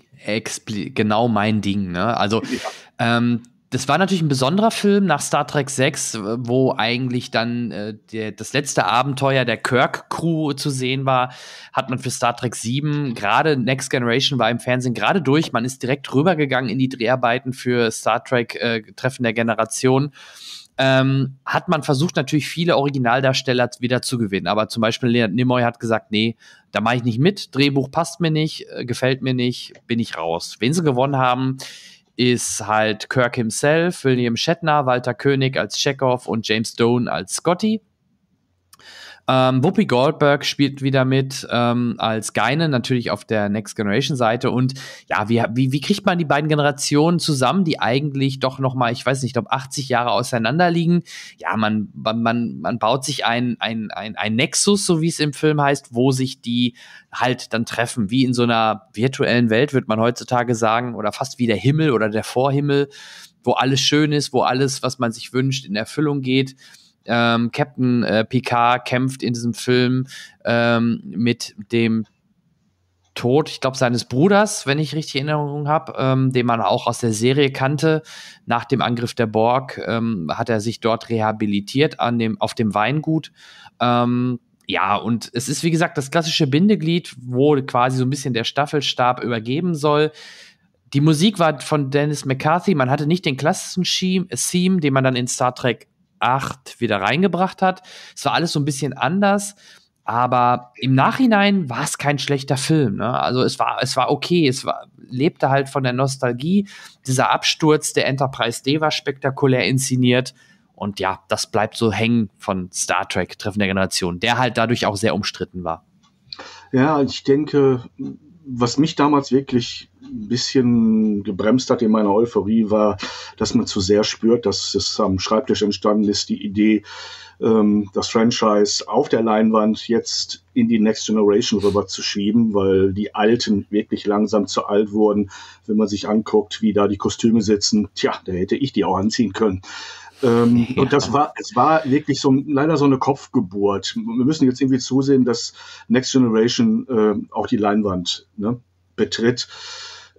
genau mein Ding. Ne? Also ja. ähm, das war natürlich ein besonderer Film nach Star Trek 6, wo eigentlich dann äh, der, das letzte Abenteuer der Kirk-Crew zu sehen war. Hat man für Star Trek 7, gerade Next Generation war im Fernsehen gerade durch. Man ist direkt rübergegangen in die Dreharbeiten für Star Trek äh, Treffen der Generation. Ähm, hat man versucht, natürlich viele Originaldarsteller wieder zu gewinnen. Aber zum Beispiel Leonard Nimoy hat gesagt, nee, da mache ich nicht mit. Drehbuch passt mir nicht, äh, gefällt mir nicht, bin ich raus. Wen sie gewonnen haben, ist halt Kirk himself, William Shatner, Walter König als Chekhov und James Stone als Scotty. Ähm, Whoopi Goldberg spielt wieder mit ähm, als Geine, natürlich auf der Next Generation Seite. Und ja, wie, wie, wie kriegt man die beiden Generationen zusammen, die eigentlich doch noch mal, ich weiß nicht, ich glaube 80 Jahre auseinander liegen? Ja, man, man, man baut sich ein, ein, ein, ein Nexus, so wie es im Film heißt, wo sich die halt dann treffen. Wie in so einer virtuellen Welt, wird man heutzutage sagen, oder fast wie der Himmel oder der Vorhimmel, wo alles schön ist, wo alles, was man sich wünscht, in Erfüllung geht. Ähm, Captain äh, Picard kämpft in diesem Film ähm, mit dem Tod, ich glaube, seines Bruders, wenn ich richtig Erinnerung habe, ähm, den man auch aus der Serie kannte. Nach dem Angriff der Borg ähm, hat er sich dort rehabilitiert an dem, auf dem Weingut. Ähm, ja, und es ist wie gesagt das klassische Bindeglied, wo quasi so ein bisschen der Staffelstab übergeben soll. Die Musik war von Dennis McCarthy. Man hatte nicht den klassischen Theme, den man dann in Star Trek 8 wieder reingebracht hat. Es war alles so ein bisschen anders, aber im Nachhinein war es kein schlechter Film. Ne? Also es war, es war okay, es war, lebte halt von der Nostalgie. Dieser Absturz der Enterprise D war spektakulär inszeniert. Und ja, das bleibt so hängen von Star Trek, Treffen der Generation, der halt dadurch auch sehr umstritten war. Ja, ich denke, was mich damals wirklich ein bisschen gebremst hat in meiner Euphorie, war, dass man zu sehr spürt, dass es am Schreibtisch entstanden ist, die Idee, ähm, das Franchise auf der Leinwand jetzt in die Next Generation rüber zu schieben, weil die Alten wirklich langsam zu alt wurden. Wenn man sich anguckt, wie da die Kostüme sitzen, tja, da hätte ich die auch anziehen können. Ähm, <laughs> ja. Und das war, es war wirklich so leider so eine Kopfgeburt. Wir müssen jetzt irgendwie zusehen, dass Next Generation äh, auch die Leinwand ne, betritt.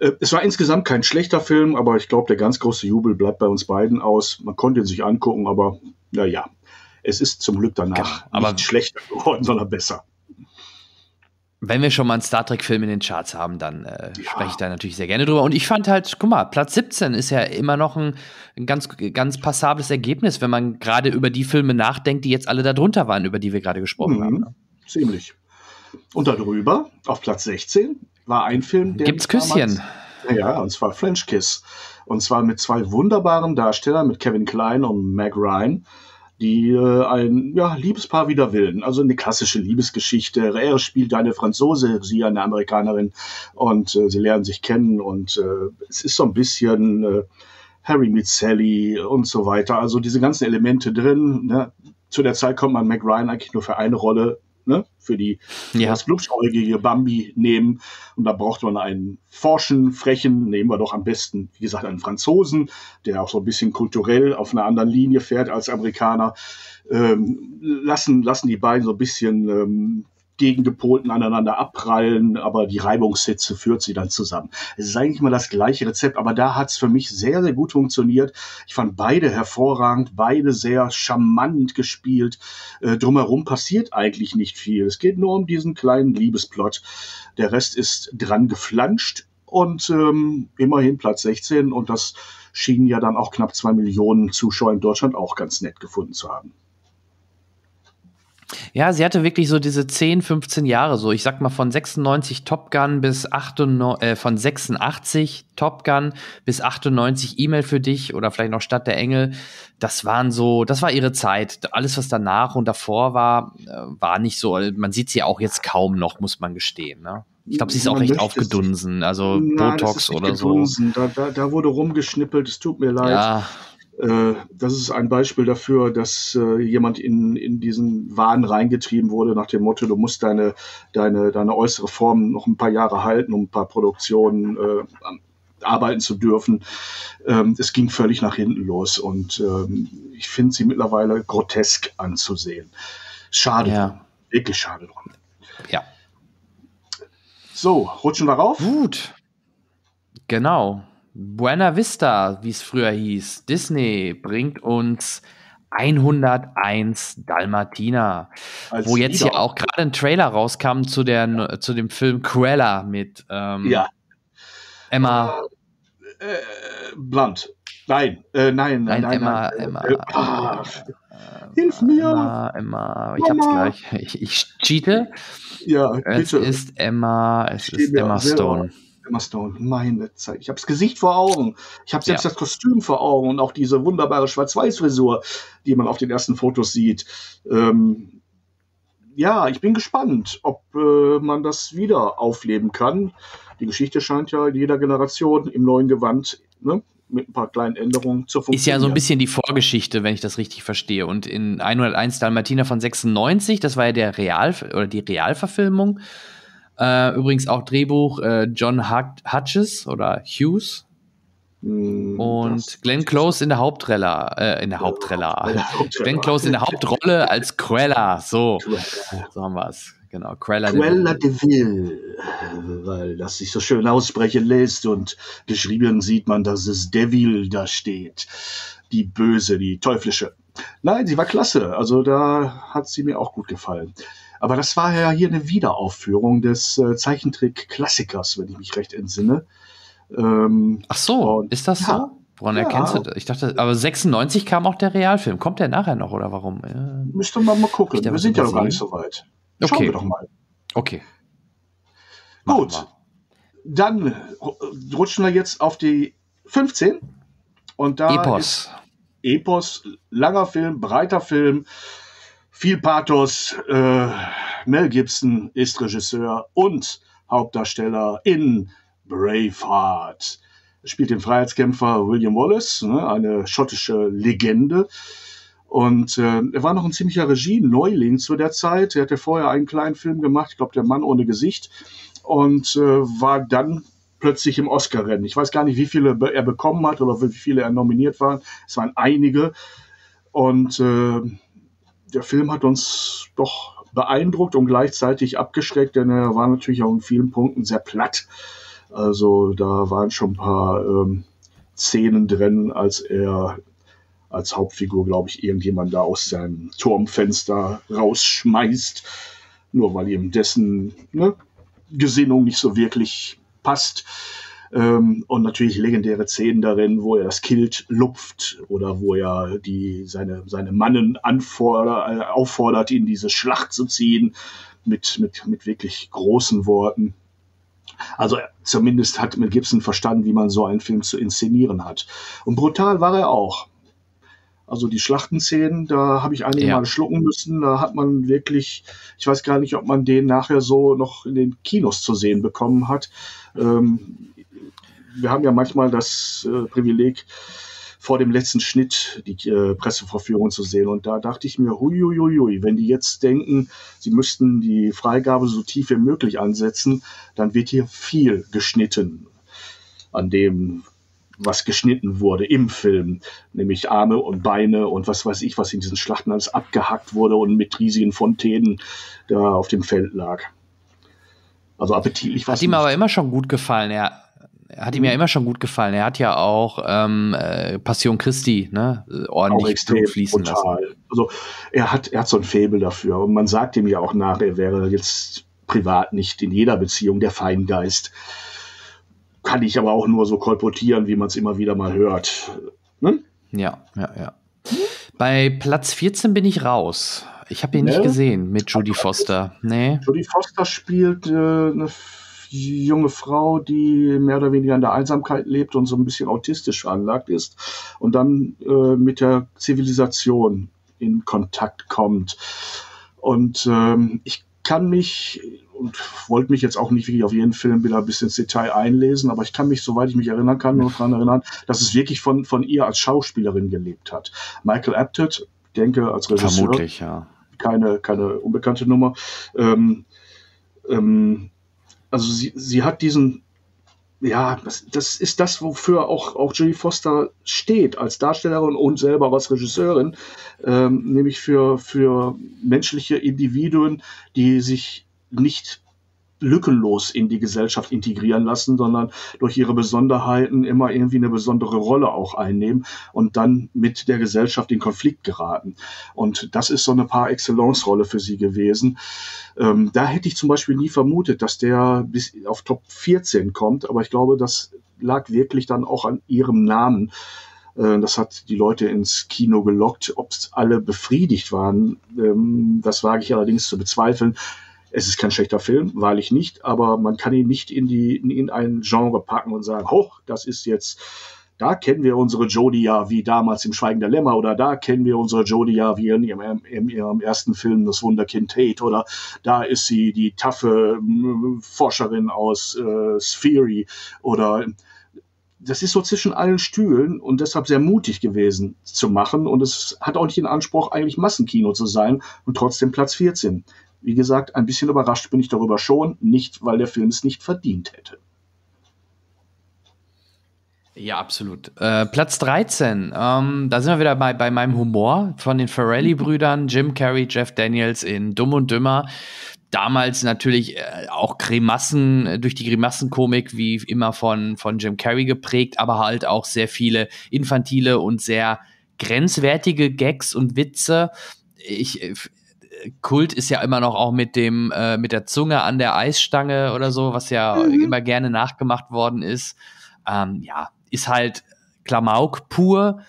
Äh, es war insgesamt kein schlechter Film, aber ich glaube, der ganz große Jubel bleibt bei uns beiden aus. Man konnte ihn sich angucken, aber naja, es ist zum Glück danach aber nicht schlechter geworden, sondern besser. Wenn wir schon mal einen Star Trek-Film in den Charts haben, dann äh, ja. spreche ich da natürlich sehr gerne drüber. Und ich fand halt, guck mal, Platz 17 ist ja immer noch ein, ein ganz, ganz passables Ergebnis, wenn man gerade über die Filme nachdenkt, die jetzt alle da drunter waren, über die wir gerade gesprochen mhm. haben. Ne? Ziemlich. Und darüber, auf Platz 16, war ein Film, der. Gibt's Küsschen? Damals, ja, und zwar French Kiss. Und zwar mit zwei wunderbaren Darstellern, mit Kevin Klein und Meg Ryan die äh, ein ja, Liebespaar wider Willen. Also eine klassische Liebesgeschichte. Er spielt eine Franzose, sie eine Amerikanerin und äh, sie lernen sich kennen und äh, es ist so ein bisschen äh, Harry meets Sally und so weiter. Also diese ganzen Elemente drin. Ne? Zu der Zeit kommt man Mac Ryan eigentlich nur für eine Rolle ne, für die ja. das glubschäugige Bambi nehmen. Und da braucht man einen forschen, frechen, nehmen wir doch am besten, wie gesagt, einen Franzosen, der auch so ein bisschen kulturell auf einer anderen Linie fährt als Amerikaner. Ähm, lassen, lassen die beiden so ein bisschen ähm, Gegengepolten aneinander abprallen, aber die Reibungshitze führt sie dann zusammen. Es ist eigentlich immer das gleiche Rezept, aber da hat es für mich sehr, sehr gut funktioniert. Ich fand beide hervorragend, beide sehr charmant gespielt. Äh, drumherum passiert eigentlich nicht viel. Es geht nur um diesen kleinen Liebesplot. Der Rest ist dran geflanscht und ähm, immerhin Platz 16 und das schienen ja dann auch knapp zwei Millionen Zuschauer in Deutschland auch ganz nett gefunden zu haben. Ja, sie hatte wirklich so diese 10, 15 Jahre so. Ich sag mal von 96 Top Gun bis 98, äh, von 86 Top Gun bis 98 E-Mail für dich oder vielleicht noch Stadt der Engel. Das waren so, das war ihre Zeit. Alles, was danach und davor war, äh, war nicht so. Man sieht sie auch jetzt kaum noch, muss man gestehen. Ne? Ich glaube, sie ist auch recht aufgedunsen. Also Nein, Botox oder gedunsen. so. Da, da, da wurde rumgeschnippelt, es tut mir leid. Ja. Äh, das ist ein Beispiel dafür, dass äh, jemand in, in diesen Wahn reingetrieben wurde nach dem Motto, du musst deine, deine, deine äußere Form noch ein paar Jahre halten, um ein paar Produktionen äh, arbeiten zu dürfen. Ähm, es ging völlig nach hinten los und ähm, ich finde sie mittlerweile grotesk anzusehen. Schade, ja. wirklich schade drum. Ja. So, rutschen wir rauf? Gut. Genau. Buena Vista, wie es früher hieß, Disney bringt uns 101 Dalmatiner, Als wo jetzt hier auch gerade ein Trailer rauskam zu, der, zu dem Film Cruella mit ähm, ja. Emma. Äh, äh, Blunt. Nein, äh, nein, nein, nein, Emma, nein. Emma. Äh, ah, Hilf mir! Emma, Emma. Ich Mama. hab's gleich. Ich, <laughs> ich cheate. Ja, bitte. Es ist Emma, es ist Emma Stone. Emma Stone, meine Zeit. Ich habe das Gesicht vor Augen. Ich habe selbst ja. das Kostüm vor Augen und auch diese wunderbare Schwarz-Weiß-Frisur, die man auf den ersten Fotos sieht. Ähm, ja, ich bin gespannt, ob äh, man das wieder aufleben kann. Die Geschichte scheint ja in jeder Generation im neuen Gewand ne, mit ein paar kleinen Änderungen zu funktionieren. Ist ja so ein bisschen die Vorgeschichte, wenn ich das richtig verstehe. Und in 101 Dalmatiner von 96, das war ja der Real oder die Realverfilmung, äh, übrigens auch Drehbuch äh, John Hutches oder Hughes. Mm, und Glenn Close in der Hauptrolle, äh, in der Hauptrolle. <laughs> Glenn Close in der Hauptrolle als Cruella. So, so haben wir es. Genau, Cruella, Cruella de Vil, weil das sich so schön aussprechen lässt und geschrieben sieht man, dass es Devil da steht. Die böse, die teuflische. Nein, sie war klasse. Also da hat sie mir auch gut gefallen. Aber das war ja hier eine Wiederaufführung des äh, Zeichentrick-Klassikers, wenn ich mich recht entsinne. Ähm, Ach so, ist das ja, so? Woran ja. erkennst du das? Ich dachte, aber 96 kam auch der Realfilm. Kommt der nachher noch oder warum? Ja. Müsste man mal gucken. Wir sind ja noch gar nicht so weit. Schauen okay. wir doch mal. Okay. Gut. Dann rutschen wir jetzt auf die 15. Und da Epos. Epos, langer Film, breiter Film viel Pathos. Äh, Mel Gibson ist Regisseur und Hauptdarsteller in Braveheart. Er spielt den Freiheitskämpfer William Wallace, ne, eine schottische Legende. Und äh, er war noch ein ziemlicher Regie-Neuling zu der Zeit. Er hatte vorher einen kleinen Film gemacht, ich glaube, Der Mann ohne Gesicht. Und äh, war dann plötzlich im Oscar-Rennen. Ich weiß gar nicht, wie viele er bekommen hat oder wie viele er nominiert war. Es waren einige. Und äh, der Film hat uns doch beeindruckt und gleichzeitig abgeschreckt, denn er war natürlich auch in vielen Punkten sehr platt. Also da waren schon ein paar ähm, Szenen drin, als er als Hauptfigur, glaube ich, irgendjemand da aus seinem Turmfenster rausschmeißt, nur weil ihm dessen ne, Gesinnung nicht so wirklich passt. Ähm, und natürlich legendäre Szenen darin, wo er das Kilt lupft oder wo er die, seine, seine Mannen anfordert, äh, auffordert, in diese Schlacht zu ziehen, mit, mit, mit wirklich großen Worten. Also zumindest hat Mel Gibson verstanden, wie man so einen Film zu inszenieren hat. Und brutal war er auch. Also die Schlachtenszenen, da habe ich einige ja. Mal schlucken müssen. Da hat man wirklich, ich weiß gar nicht, ob man den nachher so noch in den Kinos zu sehen bekommen hat. Ähm, wir haben ja manchmal das äh, Privileg, vor dem letzten Schnitt die äh, Presseverführung zu sehen. Und da dachte ich mir, huiuiui, wenn die jetzt denken, sie müssten die Freigabe so tief wie möglich ansetzen, dann wird hier viel geschnitten an dem, was geschnitten wurde im Film, nämlich Arme und Beine und was weiß ich, was in diesen Schlachten alles abgehackt wurde und mit riesigen Fontänen da auf dem Feld lag. Also appetitlich war Hat ihm aber immer schon gut gefallen, ja hat ihm ja mhm. immer schon gut gefallen. Er hat ja auch ähm, äh, Passion Christi ne, ordentlich Blut fließen brutal. lassen. Also er hat, er hat so ein Faible dafür. Und man sagt ihm ja auch nach, er wäre jetzt privat nicht in jeder Beziehung der Feingeist. Kann ich aber auch nur so kolportieren, wie man es immer wieder mal hört. Ne? Ja, ja, ja. Bei Platz 14 bin ich raus. Ich habe ihn ne? nicht gesehen mit Judy Foster. Nee. Judy Foster spielt äh, eine junge Frau, die mehr oder weniger in der Einsamkeit lebt und so ein bisschen autistisch veranlagt ist und dann äh, mit der Zivilisation in Kontakt kommt. Und ähm, ich kann mich und wollte mich jetzt auch nicht wirklich auf jeden Film wieder bis ins Detail einlesen, aber ich kann mich, soweit ich mich erinnern kann, nur daran erinnern, dass es wirklich von, von ihr als Schauspielerin gelebt hat. Michael Apted, denke als Regisseur. Vermutlich, ja. Keine, keine unbekannte Nummer. Ähm, ähm, also sie, sie hat diesen, ja, das, das ist das, wofür auch, auch Julie Foster steht als Darstellerin und selber als Regisseurin, ähm, nämlich für, für menschliche Individuen, die sich nicht lückenlos in die Gesellschaft integrieren lassen, sondern durch ihre Besonderheiten immer irgendwie eine besondere Rolle auch einnehmen und dann mit der Gesellschaft in Konflikt geraten. Und das ist so eine par excellence Rolle für sie gewesen. Ähm, da hätte ich zum Beispiel nie vermutet, dass der bis auf Top 14 kommt, aber ich glaube, das lag wirklich dann auch an ihrem Namen. Äh, das hat die Leute ins Kino gelockt. Ob alle befriedigt waren, ähm, das wage ich allerdings zu bezweifeln. Es ist kein schlechter Film, wahrlich nicht, aber man kann ihn nicht in, die, in ein Genre packen und sagen, hoch, das ist jetzt, da kennen wir unsere Jodie ja wie damals im Schweigen der Lämmer oder da kennen wir unsere Jodie ja wie in ihrem, in ihrem ersten Film Das Wunderkind Tate oder da ist sie die taffe Forscherin aus äh, Sphery oder das ist so zwischen allen Stühlen und deshalb sehr mutig gewesen zu machen. Und es hat auch nicht den Anspruch, eigentlich Massenkino zu sein und trotzdem Platz 14. Wie gesagt, ein bisschen überrascht bin ich darüber schon, nicht weil der Film es nicht verdient hätte. Ja, absolut. Äh, Platz 13. Ähm, da sind wir wieder bei, bei meinem Humor von den Ferrelli-Brüdern, Jim Carrey, Jeff Daniels in Dumm und Dümmer. Damals natürlich äh, auch Grimassen, äh, durch die Grimassenkomik wie immer von, von Jim Carrey geprägt, aber halt auch sehr viele infantile und sehr grenzwertige Gags und Witze. Ich, äh, Kult ist ja immer noch auch mit dem äh, mit der Zunge an der Eisstange oder so, was ja mhm. immer gerne nachgemacht worden ist. Ähm, ja, ist halt Klamauk pur,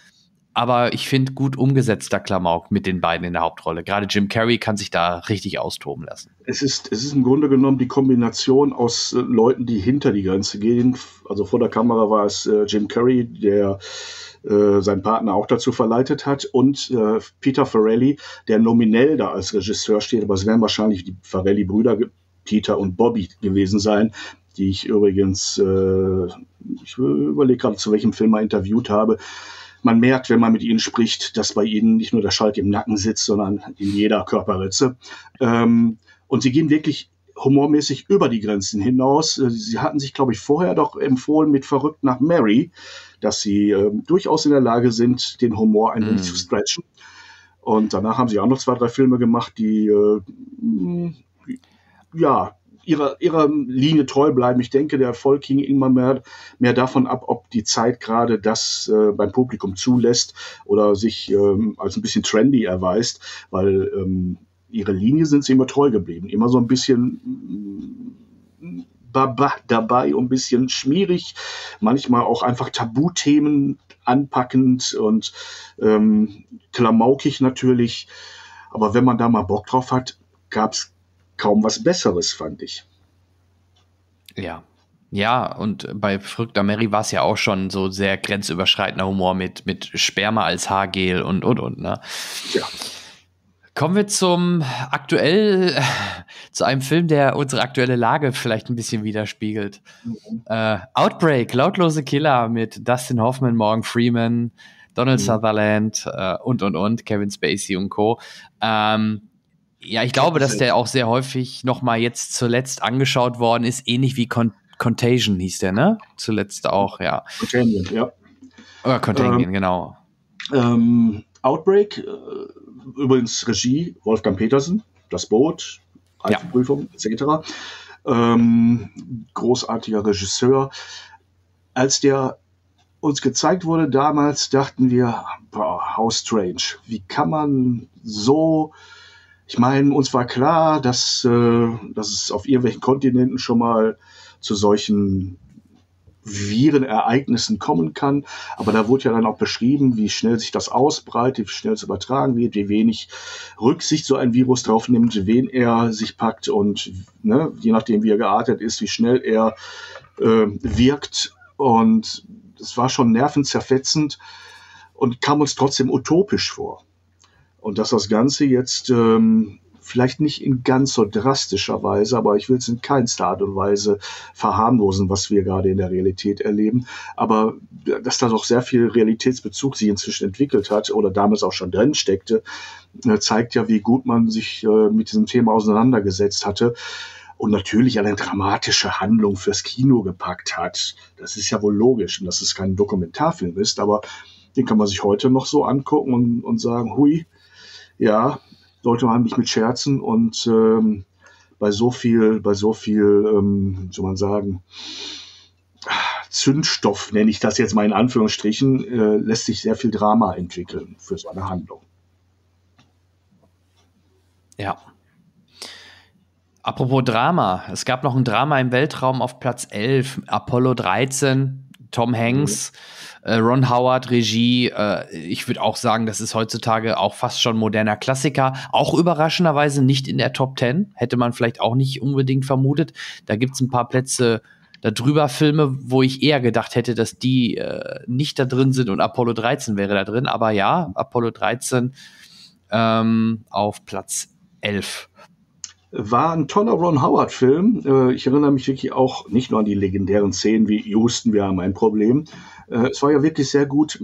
aber ich finde gut umgesetzter Klamauk mit den beiden in der Hauptrolle. Gerade Jim Carrey kann sich da richtig austoben lassen. Es ist, es ist im Grunde genommen die Kombination aus äh, Leuten, die hinter die Grenze gehen. Also vor der Kamera war es äh, Jim Carrey, der äh, sein Partner auch dazu verleitet hat und äh, Peter Farrelly, der nominell da als Regisseur steht, aber es werden wahrscheinlich die Farrelly-Brüder Peter und Bobby gewesen sein, die ich übrigens, äh, ich überlege gerade, zu welchem Film mal interviewt habe. Man merkt, wenn man mit ihnen spricht, dass bei ihnen nicht nur der Schalk im Nacken sitzt, sondern in jeder Körperritze. Ähm, und sie gehen wirklich humormäßig über die Grenzen hinaus. Äh, sie hatten sich, glaube ich, vorher doch empfohlen mit Verrückt nach Mary, dass sie äh, durchaus in der Lage sind, den Humor ein wenig mm. zu stretchen. Und danach haben sie auch noch zwei, drei Filme gemacht, die äh, ja ihrer, ihrer Linie treu bleiben. Ich denke, der Erfolg hing immer mehr, mehr davon ab, ob die Zeit gerade das äh, beim Publikum zulässt oder sich ähm, als ein bisschen trendy erweist, weil ähm, ihre Linie sind sie immer treu geblieben. Immer so ein bisschen mm, baba dabei, ein bisschen schmierig, manchmal auch einfach Tabuthemen anpackend und ähm, klamaukig natürlich. Aber wenn man da mal Bock drauf hat, gab es kaum was Besseres, fand ich. Ja. Ja, und bei Verrückter Mary war es ja auch schon so sehr grenzüberschreitender Humor mit, mit Sperma als Haargel und, und, und, ne? Ja. Kommen wir zum aktuell, <laughs> zu einem Film, der unsere aktuelle Lage vielleicht ein bisschen widerspiegelt. Mhm. Äh, Outbreak, lautlose Killer mit Dustin Hoffman, Morgan Freeman, Donald mhm. Sutherland äh, und und und, Kevin Spacey und Co. Ähm, ja, ich glaube, dass der auch sehr häufig nochmal jetzt zuletzt angeschaut worden ist, ähnlich wie Con Contagion hieß der, ne? Zuletzt auch, ja. Contagion, ja. Oder Contagion, ähm, genau. Ähm, Outbreak, äh, übrigens Regie Wolfgang Petersen, Das Boot, Reifeprüfung ja. etc. Ähm, großartiger Regisseur. Als der uns gezeigt wurde damals, dachten wir, boah, how strange. Wie kann man so, ich meine, uns war klar, dass, äh, dass es auf irgendwelchen Kontinenten schon mal zu solchen Virenereignissen kommen kann. Aber da wurde ja dann auch beschrieben, wie schnell sich das ausbreitet, wie schnell es übertragen wird, wie wenig Rücksicht so ein Virus drauf nimmt, wen er sich packt und ne, je nachdem, wie er geartet ist, wie schnell er äh, wirkt. Und es war schon nervenzerfetzend und kam uns trotzdem utopisch vor. Und dass das Ganze jetzt ähm, vielleicht nicht in ganz so drastischer Weise, aber ich will es in keinster Art und Weise verharmlosen, was wir gerade in der Realität erleben. Aber dass da doch sehr viel Realitätsbezug sich inzwischen entwickelt hat oder damals auch schon drin steckte, äh, zeigt ja, wie gut man sich äh, mit diesem Thema auseinandergesetzt hatte und natürlich eine dramatische Handlung fürs Kino gepackt hat. Das ist ja wohl logisch dass es kein Dokumentarfilm ist, aber den kann man sich heute noch so angucken und, und sagen, hui, ja, sollte man nicht mit scherzen und ähm, bei so viel, bei so viel, ähm, soll man sagen, Zündstoff, nenne ich das jetzt mal in Anführungsstrichen, äh, lässt sich sehr viel Drama entwickeln für so eine Handlung. Ja. Apropos Drama, es gab noch ein Drama im Weltraum auf Platz 11, Apollo 13, Tom Hanks. Mhm äh, Ron Howard, Regie, äh, ich würde auch sagen, das ist heutzutage auch fast schon moderner Klassiker. Auch überraschenderweise nicht in der Top 10. Hätte man vielleicht auch nicht unbedingt vermutet. Da gibt es ein paar Plätze darüber Filme, wo ich eher gedacht hätte, dass die äh, nicht da drin sind und Apollo 13 wäre da drin. Aber ja, Apollo 13 ähm, auf Platz 11 war ein toller Ron Howard-Film. Äh, ich erinnere mich wirklich auch nicht nur an die legendären Szenen wie Houston, wir haben ein Problem, es war ja wirklich sehr gut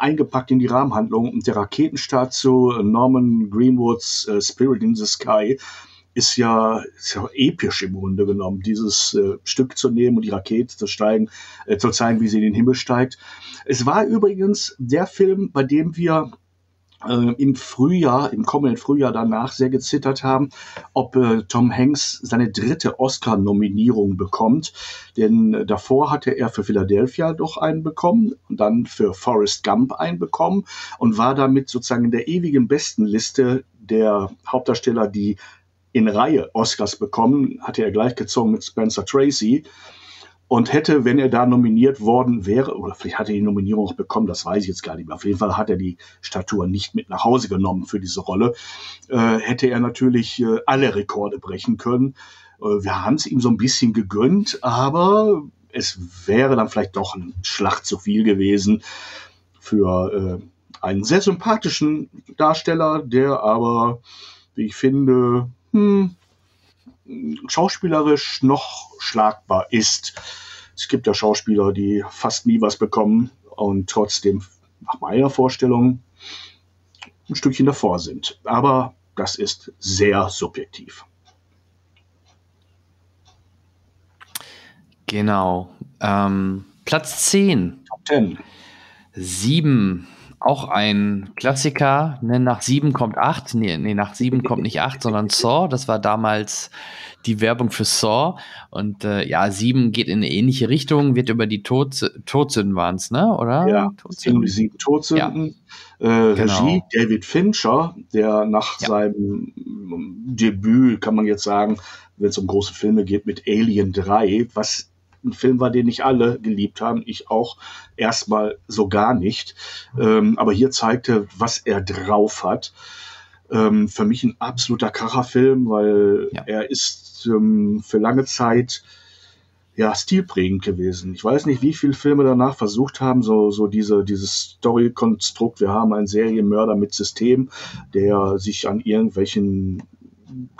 eingepackt in die Rahmenhandlung. Der Raketenstart zu Norman Greenwoods äh, Spirit in the Sky ist ja, ist ja episch im Grunde genommen, dieses äh, Stück zu nehmen und die Rakete zu steigen, äh, zu zeigen, wie sie in den Himmel steigt. Es war übrigens der Film, bei dem wir äh, im Frühjahr, im kommenden Frühjahr danach sehr gezittert haben, ob äh, Tom Hanks seine dritte Oscar-Nominierung bekommt. Denn äh, davor hatte er für Philadelphia doch einen bekommen und dann für Forrest Gump einen bekommen und war damit sozusagen in der ewigen Bestenliste der Hauptdarsteller, die in Reihe Oscars bekommen, hatte er gleichgezogen mit Spencer Tracy und hätte, wenn er da nominiert worden wäre, oder vielleicht hat er die Nominierung auch bekommen, das weiß ich jetzt gar nicht mehr. Auf jeden Fall hat er die Statur nicht mit nach Hause genommen für diese Rolle. Äh, hätte er natürlich äh, alle Rekorde brechen können. Äh, wir haben es ihm so ein bisschen gegönnt, aber es wäre dann vielleicht doch ein Schlag zu viel gewesen für äh, einen sehr sympathischen Darsteller, der aber, wie ich finde, hm, schauspielerisch noch schlagbar ist. Es gibt ja Schauspieler, die fast nie was bekommen und trotzdem nach meiner Vorstellung ein Stückchen davor sind. Aber das ist sehr subjektiv. Genau. Ähm, Platz 10. Top 10. 7 auch ein Klassiker. Ne? Nach sieben kommt acht. Nee, nee, nach sieben kommt nicht acht, sondern <laughs> Saw. Das war damals die Werbung für Saw. Und äh, ja, sieben geht in eine ähnliche Richtung, wird über die Tod Todsünden waren es, ne? Oder? Ja, Todsünden. die sieben Todsünden. Ja. Äh, genau. Regie David Fincher, der nach ja. seinem Debüt, kann man jetzt sagen, wenn es um große Filme geht, mit Alien 3, was ein Film war, den nicht alle geliebt haben, ich auch erstmal so gar nicht. Ähm, aber hier zeigte, was er drauf hat. Ähm, für mich ein absoluter Kracherfilm, weil ja. er ist ähm, für lange Zeit ja, stilprägend gewesen. Ich weiß nicht, wie viele Filme danach versucht haben, so, so diese, dieses Story-Konstrukt. Wir haben einen Serienmörder mit System, der sich an irgendwelchen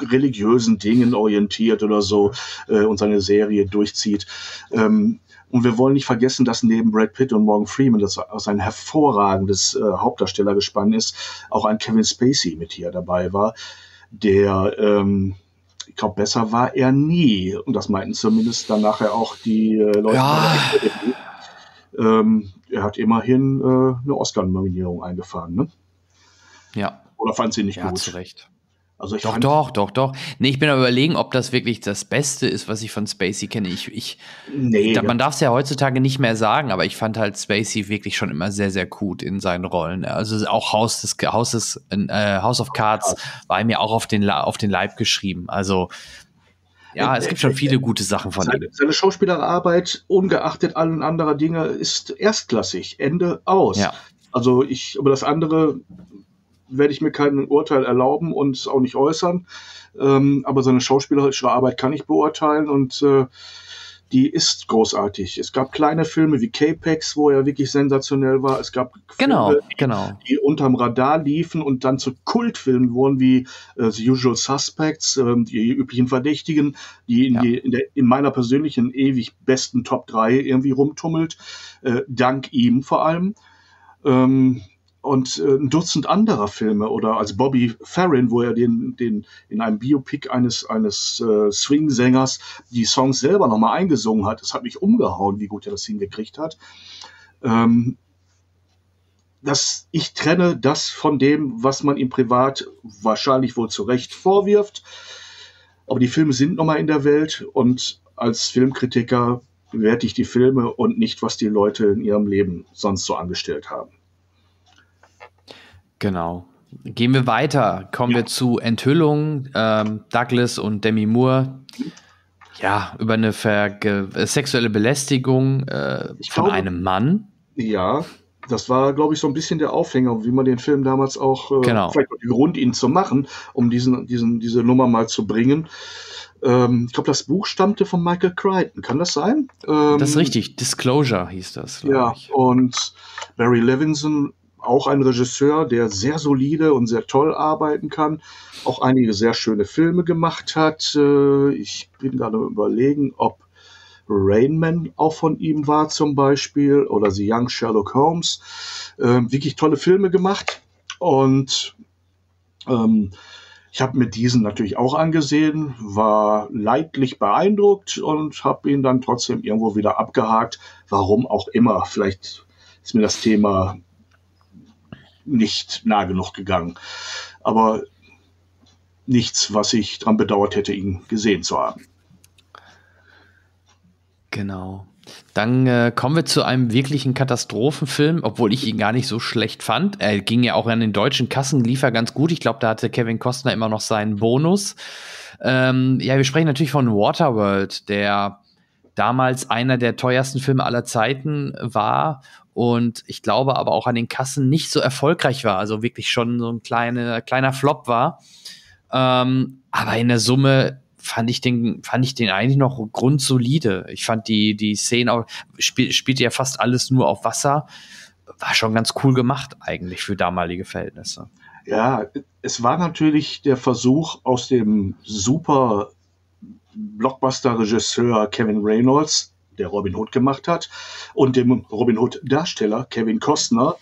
religiösen Dingen orientiert oder so äh, und seine Serie durchzieht. Ähm, und wir wollen nicht vergessen, dass neben Brad Pitt und Morgan Freeman, das aus ein hervorragendes äh, Hauptdarstellergespann ist, auch ein Kevin Spacey mit hier dabei war, der, ähm, ich glaube, besser war er nie. Und das meinten zumindest dann nachher auch die äh, Leute. Ja. Ähm, er hat immerhin äh, eine Oscar-Nominierung eingefahren, ne? Ja. Oder fand sie nicht ja, gut? Zu Recht. Also ich doch, doch, doch, doch. Nee, ich bin aber überlegen, ob das wirklich das Beste ist, was ich von Spacey kenne. Ich, ich, nee, man darf es ja heutzutage nicht mehr sagen, aber ich fand halt Spacey wirklich schon immer sehr, sehr gut in seinen Rollen. Also auch House des, House, des, äh, House of Cards war mir auch auf den, auf den Leib geschrieben. Also ja, es gibt schon viele gute Sachen von seine, ihm. Seine Schauspielerarbeit, ungeachtet allen anderer Dinge, ist erstklassig. Ende aus. Ja. Also ich, über das andere werde ich mir kein Urteil erlauben und auch nicht äußern. Ähm, aber seine schauspielerische Arbeit kann ich beurteilen und äh, die ist großartig. Es gab kleine Filme wie Capex, wo er wirklich sensationell war. Es gab Genau, Filme, genau. die unterm Radar liefen und dann zu Kultfilmen wurden wie äh, The Usual Suspects, ähm, die üblichen Verdächtigen, die in, Ja. die, in, der, in meiner persönlichen ewig besten Top 3 irgendwie rumtummelt, äh, dank ihm vor allem. Ähm, und äh, ein Dutzend anderer Filme oder als Bobby Farrin, wo er den, den in einem Biopic eines, eines äh, Swing-Sängers die Songs selber nochmal eingesungen hat. Das hat mich umgehauen, wie gut er das hingekriegt hat. Ähm, dass ich trenne das von dem, was man ihm privat wahrscheinlich wohl zu Recht vorwirft. Aber die Filme sind nochmal in der Welt und als Filmkritiker bewerte ich die Filme und nicht, was die Leute in ihrem Leben sonst so angestellt haben. Genau. Gehen wir weiter. Kommen wir zu Enthüllung. Ähm, Douglas und Demi Moore. Ja, über eine Verge äh, sexuelle Belästigung äh, von glaube- einem Mann. Ja, das war, glaube ich, so ein bisschen der Aufhänger, wie man den Film damals auch, äh, Genau. vielleicht auch Grund, ihn zu machen, um diesen, diesen, diese Nummer mal zu bringen. Ähm, ich glaube, das Buch stammte von Michael Crichton. Kann das sein? Ähm, Das ist richtig. Disclosure hieß das, Ja, ich. und Barry Levinson, auch ein Regisseur, der sehr solide und sehr toll arbeiten kann, auch einige sehr schöne Filme gemacht hat. Äh, Ich bin gerade überlegen, ob Rain Man auch von ihm war zum Beispiel oder The Young Sherlock Holmes. Ähm, wirklich tolle Filme gemacht und ähm, ich habe mir diesen natürlich auch angesehen, war leidlich beeindruckt und habe ihn dann trotzdem irgendwo wieder abgehakt. Warum auch immer. Vielleicht ist mir das Thema nicht nah genug gegangen. Aber nichts, was ich dran bedauert hätte, ihn gesehen zu haben. Genau. Dann äh, kommen wir zu einem wirklichen Katastrophenfilm, obwohl ich ihn gar nicht so schlecht fand. Er ging ja auch an den deutschen Kassen, lief er ganz gut. Ich glaube, da hatte Kevin Costner immer noch seinen Bonus. Ähm, ja, wir sprechen natürlich von Waterworld, der damals einer der teuersten Filme aller Zeiten war und ich glaube aber auch an den Kassen nicht so erfolgreich war, also wirklich schon so ein kleine, kleiner Flop war. Ähm, aber in der Summe fand ich den, fand ich den eigentlich noch grundsolide. Ich fand die, die Szene auch, spiel, spielte ja fast alles nur auf Wasser. War schon ganz cool gemacht eigentlich für damalige Verhältnisse. Ja, es war natürlich der Versuch aus dem super Blockbuster-Regisseur Kevin Reynolds, der Robin Hood gemacht hat, und dem Robin Hood-Darsteller Kevin Costner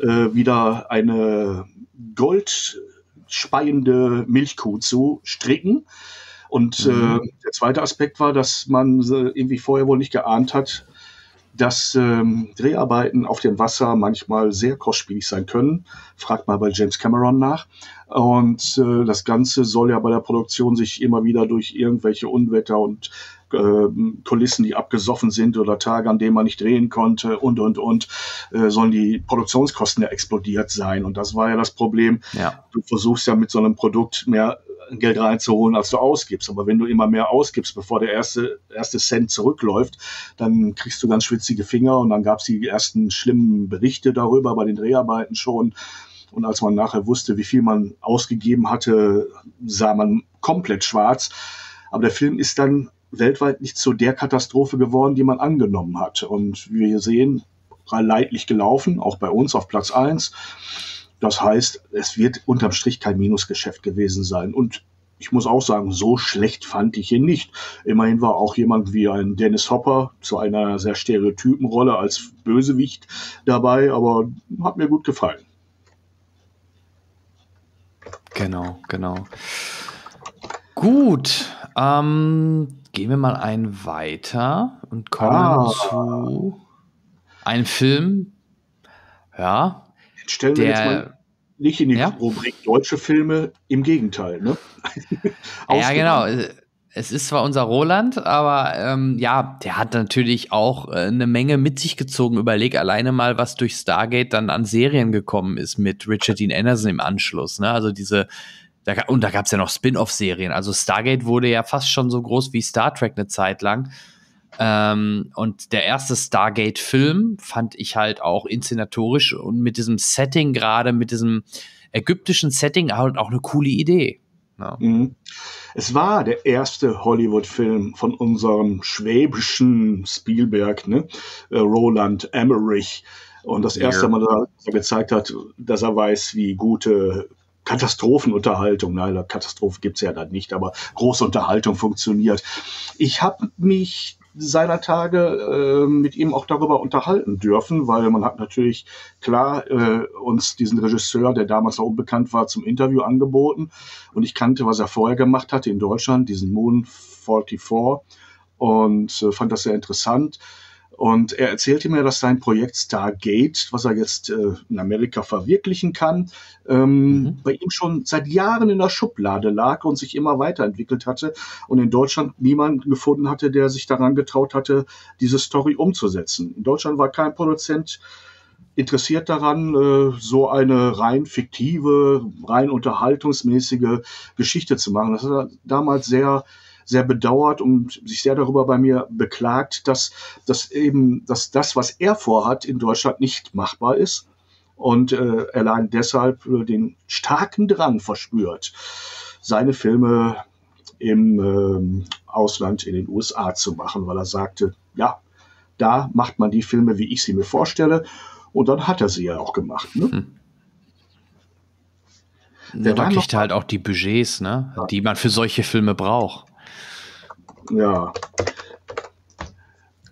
äh, wieder eine goldspeiende Milchkuh zu stricken. Und Mhm. äh, der zweite Aspekt war, dass man äh, irgendwie vorher wohl nicht geahnt hat, dass ähm, Dreharbeiten auf dem Wasser manchmal sehr kostspielig sein können. Fragt mal bei James Cameron nach. Und äh, das Ganze soll ja bei der Produktion sich immer wieder durch irgendwelche Unwetter und Kulissen, die abgesoffen sind oder Tage, an denen man nicht drehen konnte und, und, und, äh, sollen die Produktionskosten ja explodiert sein. Und das war ja das Problem. Ja. Du versuchst ja mit so einem Produkt mehr Geld reinzuholen, als du ausgibst. Aber wenn du immer mehr ausgibst, bevor der erste, erste Cent zurückläuft, dann kriegst du ganz schwitzige Finger. Und dann gab es die ersten schlimmen Berichte darüber bei den Dreharbeiten schon. Und als man nachher wusste, wie viel man ausgegeben hatte, sah man komplett schwarz. Aber der Film ist dann weltweit nicht zu der Katastrophe geworden, die man angenommen hat. Und wir sehen, leidlich gelaufen, auch bei uns auf Platz eins. Das heißt, es wird unterm Strich kein Minusgeschäft gewesen sein. Und ich muss auch sagen, so schlecht fand ich ihn nicht. Immerhin war auch jemand wie ein Dennis Hopper zu einer sehr stereotypen Rolle als Bösewicht dabei, aber hat mir gut gefallen. Genau, genau. Gut, ähm, gehen wir mal einen weiter und kommen Ah. zu einem Film. Ja, Jetzt stellen wir jetzt der. mal nicht in die Ja? Rubrik deutsche Filme, im Gegenteil. Ne? <laughs> Ja, genau. Es ist zwar unser Roland, aber ähm, ja, der hat natürlich auch äh, eine Menge mit sich gezogen. Überleg alleine mal, was durch Stargate dann an Serien gekommen ist mit Richard Dean Anderson im Anschluss. Ne? Also diese Da, und da gab es ja noch Spin-off-Serien. Also Stargate wurde ja fast schon so groß wie Star Trek eine Zeit lang. Ähm, und der erste Stargate-Film fand ich halt auch inszenatorisch und mit diesem Setting, gerade mit diesem ägyptischen Setting, halt auch eine coole Idee. Ja. Mhm. Es war der erste Hollywood-Film von unserem schwäbischen Spielberg, ne? Äh, Roland Emmerich. Und das erste Mal, dass er gezeigt hat, dass er weiß, wie gute Katastrophenunterhaltung, nein, Katastrophe gibt's ja dann nicht, aber große Unterhaltung funktioniert. Ich habe mich seiner Tage äh, mit ihm auch darüber unterhalten dürfen, weil man hat natürlich klar äh, uns diesen Regisseur, der damals noch unbekannt war, zum Interview angeboten und ich kannte, was er vorher gemacht hatte in Deutschland, diesen Moon 44 und äh, fand das sehr interessant und er erzählte mir, dass sein Projekt Stargate, was er jetzt äh, in Amerika verwirklichen kann, ähm, mhm. bei ihm schon seit Jahren in der Schublade lag und sich immer weiterentwickelt hatte und in Deutschland niemanden gefunden hatte, der sich daran getraut hatte, diese Story umzusetzen. In Deutschland war kein Produzent interessiert daran, äh, so eine rein fiktive, rein unterhaltungsmäßige Geschichte zu machen. Das hat er damals sehr sehr bedauert und sich sehr darüber bei mir beklagt, dass, dass eben, dass das, was er vorhat, in Deutschland nicht machbar ist und äh, allein deshalb äh, den starken Drang verspürt, seine Filme im äh, Ausland in den USA zu machen, weil er sagte, ja, da macht man die Filme, wie ich sie mir vorstelle. Und dann hat er sie ja auch gemacht. Ne? Hm. Ja, da kriegt er halt auch die Budgets, ne? Ja. die man für solche Filme braucht ja.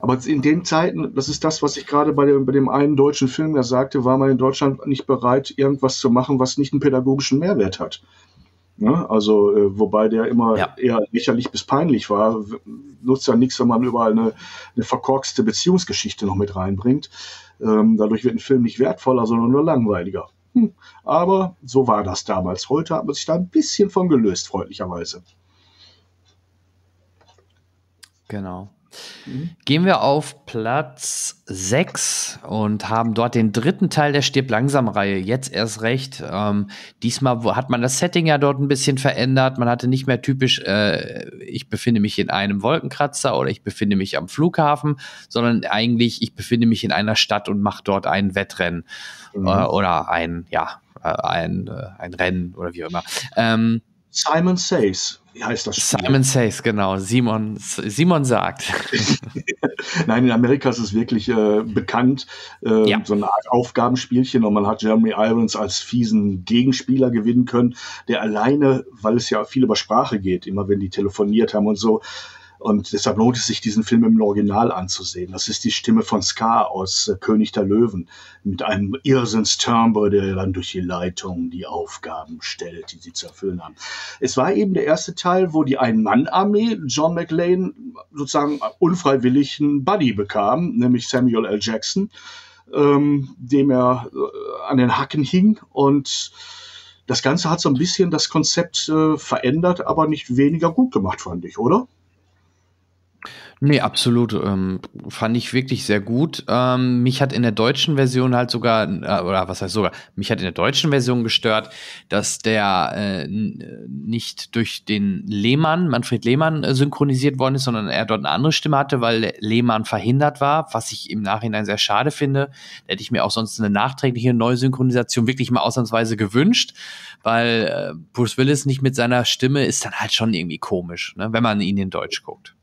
Aber in den Zeiten, das ist das, was ich gerade bei dem, bei dem einen deutschen Film ja sagte, war man in Deutschland nicht bereit, irgendwas zu machen, was nicht einen pädagogischen Mehrwert hat. Ne? Also, äh, wobei der immer ja. eher lächerlich bis peinlich war, nutzt ja nichts, wenn man überall eine, eine verkorkste Beziehungsgeschichte noch mit reinbringt. Ähm, dadurch wird ein Film nicht wertvoller, sondern nur langweiliger. Hm. Aber so war das damals. Heute hat man sich da ein bisschen von gelöst, freundlicherweise. Genau. Mhm. Gehen wir auf Platz 6 und haben dort den dritten Teil der Stirb langsam Reihe. Jetzt erst recht. Ähm, diesmal hat man das Setting ja dort ein bisschen verändert. Man hatte nicht mehr typisch, äh, ich befinde mich in einem Wolkenkratzer oder ich befinde mich am Flughafen, sondern eigentlich, ich befinde mich in einer Stadt und mache dort ein Wettrennen mhm. äh, oder ein, ja, äh, ein, äh, ein Rennen oder wie auch immer. Ähm, Simon Says wie heißt das Spiel? Simon Says, genau. Simon, Simon sagt. <laughs> Nein, in Amerika ist es wirklich äh, bekannt, äh, ja. so eine Art Aufgabenspielchen und man hat Jeremy Irons als fiesen Gegenspieler gewinnen können, der alleine, weil es ja viel über Sprache geht, immer wenn die telefoniert haben und so, und deshalb lohnt es sich, diesen Film im Original anzusehen. Das ist die Stimme von Scar aus äh, König der Löwen mit einem Irrsinnstimbre, der dann durch die Leitung die Aufgaben stellt, die sie zu erfüllen haben. Es war eben der erste Teil, wo die Ein-Mann-Armee John McLean sozusagen unfreiwillig einen Buddy bekam, nämlich Samuel L. Jackson, ähm, dem er äh, an den Hacken hing und das Ganze hat so ein bisschen das Konzept äh, verändert, aber nicht weniger gut gemacht, fand ich, oder? Nee, absolut. Ähm, fand ich wirklich sehr gut. Ähm, mich hat in der deutschen Version halt sogar, äh, oder was heißt sogar, mich hat in der deutschen Version gestört, dass der äh, nicht durch den Lehmann, Manfred Lehmann, äh, synchronisiert worden ist, sondern er dort eine andere Stimme hatte, weil Lehmann verhindert war, was ich im Nachhinein sehr schade finde. Da hätte ich mir auch sonst eine nachträgliche Neusynchronisation wirklich mal ausnahmsweise gewünscht, weil äh, Bruce Willis nicht mit seiner Stimme ist dann halt schon irgendwie komisch, ne, wenn man ihn in Deutsch guckt.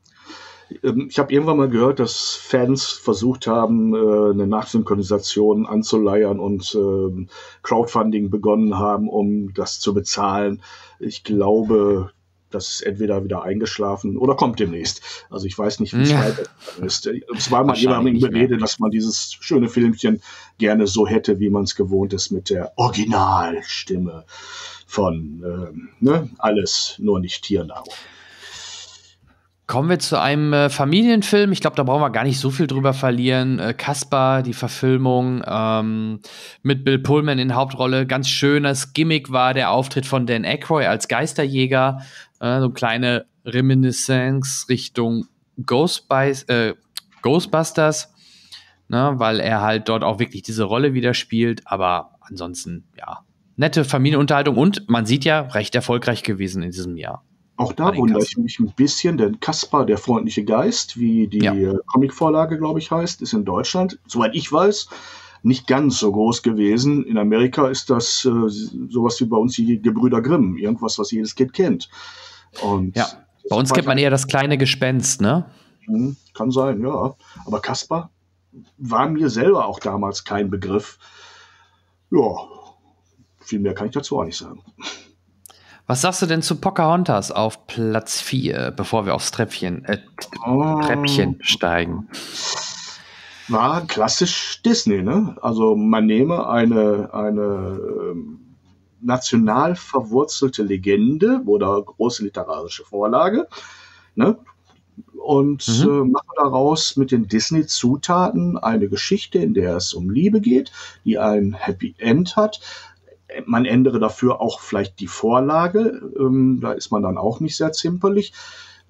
Ähm, ich habe irgendwann mal gehört, dass Fans versucht haben, äh, eine Nachsynchronisation anzuleiern und ähm, Crowdfunding begonnen haben, um das zu bezahlen. Ich glaube, das ist entweder wieder eingeschlafen oder kommt demnächst. Also ich weiß nicht, wie es ja. weiter ist. Es war mal jemandem Rede, dass man dieses schöne Filmchen gerne so hätte, wie man es gewohnt ist, mit der Originalstimme von ähm, ne? alles, nur nicht Tiernahrung. Kommen wir zu einem äh, Familienfilm. Ich glaube, da brauchen wir gar nicht so viel drüber verlieren. Äh, Kaspar, die Verfilmung ähm, mit Bill Pullman in Hauptrolle. Ganz schönes Gimmick war der Auftritt von Dan Aykroyd als Geisterjäger. Äh, so eine kleine Reminiscence Richtung Ghostbys, äh, Ghostbusters, ne, weil er halt dort auch wirklich diese Rolle wieder spielt. Aber ansonsten, ja, nette Familienunterhaltung und man sieht ja, recht erfolgreich gewesen in diesem Jahr. Auch da wundere ich mich ein bisschen, denn Kaspar, der freundliche Geist, wie die ja. Comicvorlage, glaube ich, heißt, ist in Deutschland, soweit ich weiß, nicht ganz so groß gewesen. In Amerika ist das äh, sowas wie bei uns die Gebrüder Grimm, irgendwas, was jedes Kind kennt. Und ja, bei uns kennt man eher das kleine Gespenst, ne? Hm, kann sein, ja. Aber Kaspar war mir selber auch damals kein Begriff. Ja, viel mehr kann ich dazu auch nicht sagen. Was sagst du denn zu Pocahontas auf Platz 4, bevor wir aufs Treppchen, äh, oh. Treppchen steigen? War klassisch Disney, ne? Also man nehme eine, eine ähm, national verwurzelte Legende oder große literarische Vorlage, ne? Und mhm. äh, mache daraus mit den Disney-Zutaten eine Geschichte, in der es um Liebe geht, die ein Happy End hat, man ändere dafür auch vielleicht die Vorlage. Ähm, da ist man dann auch nicht sehr zimperlich.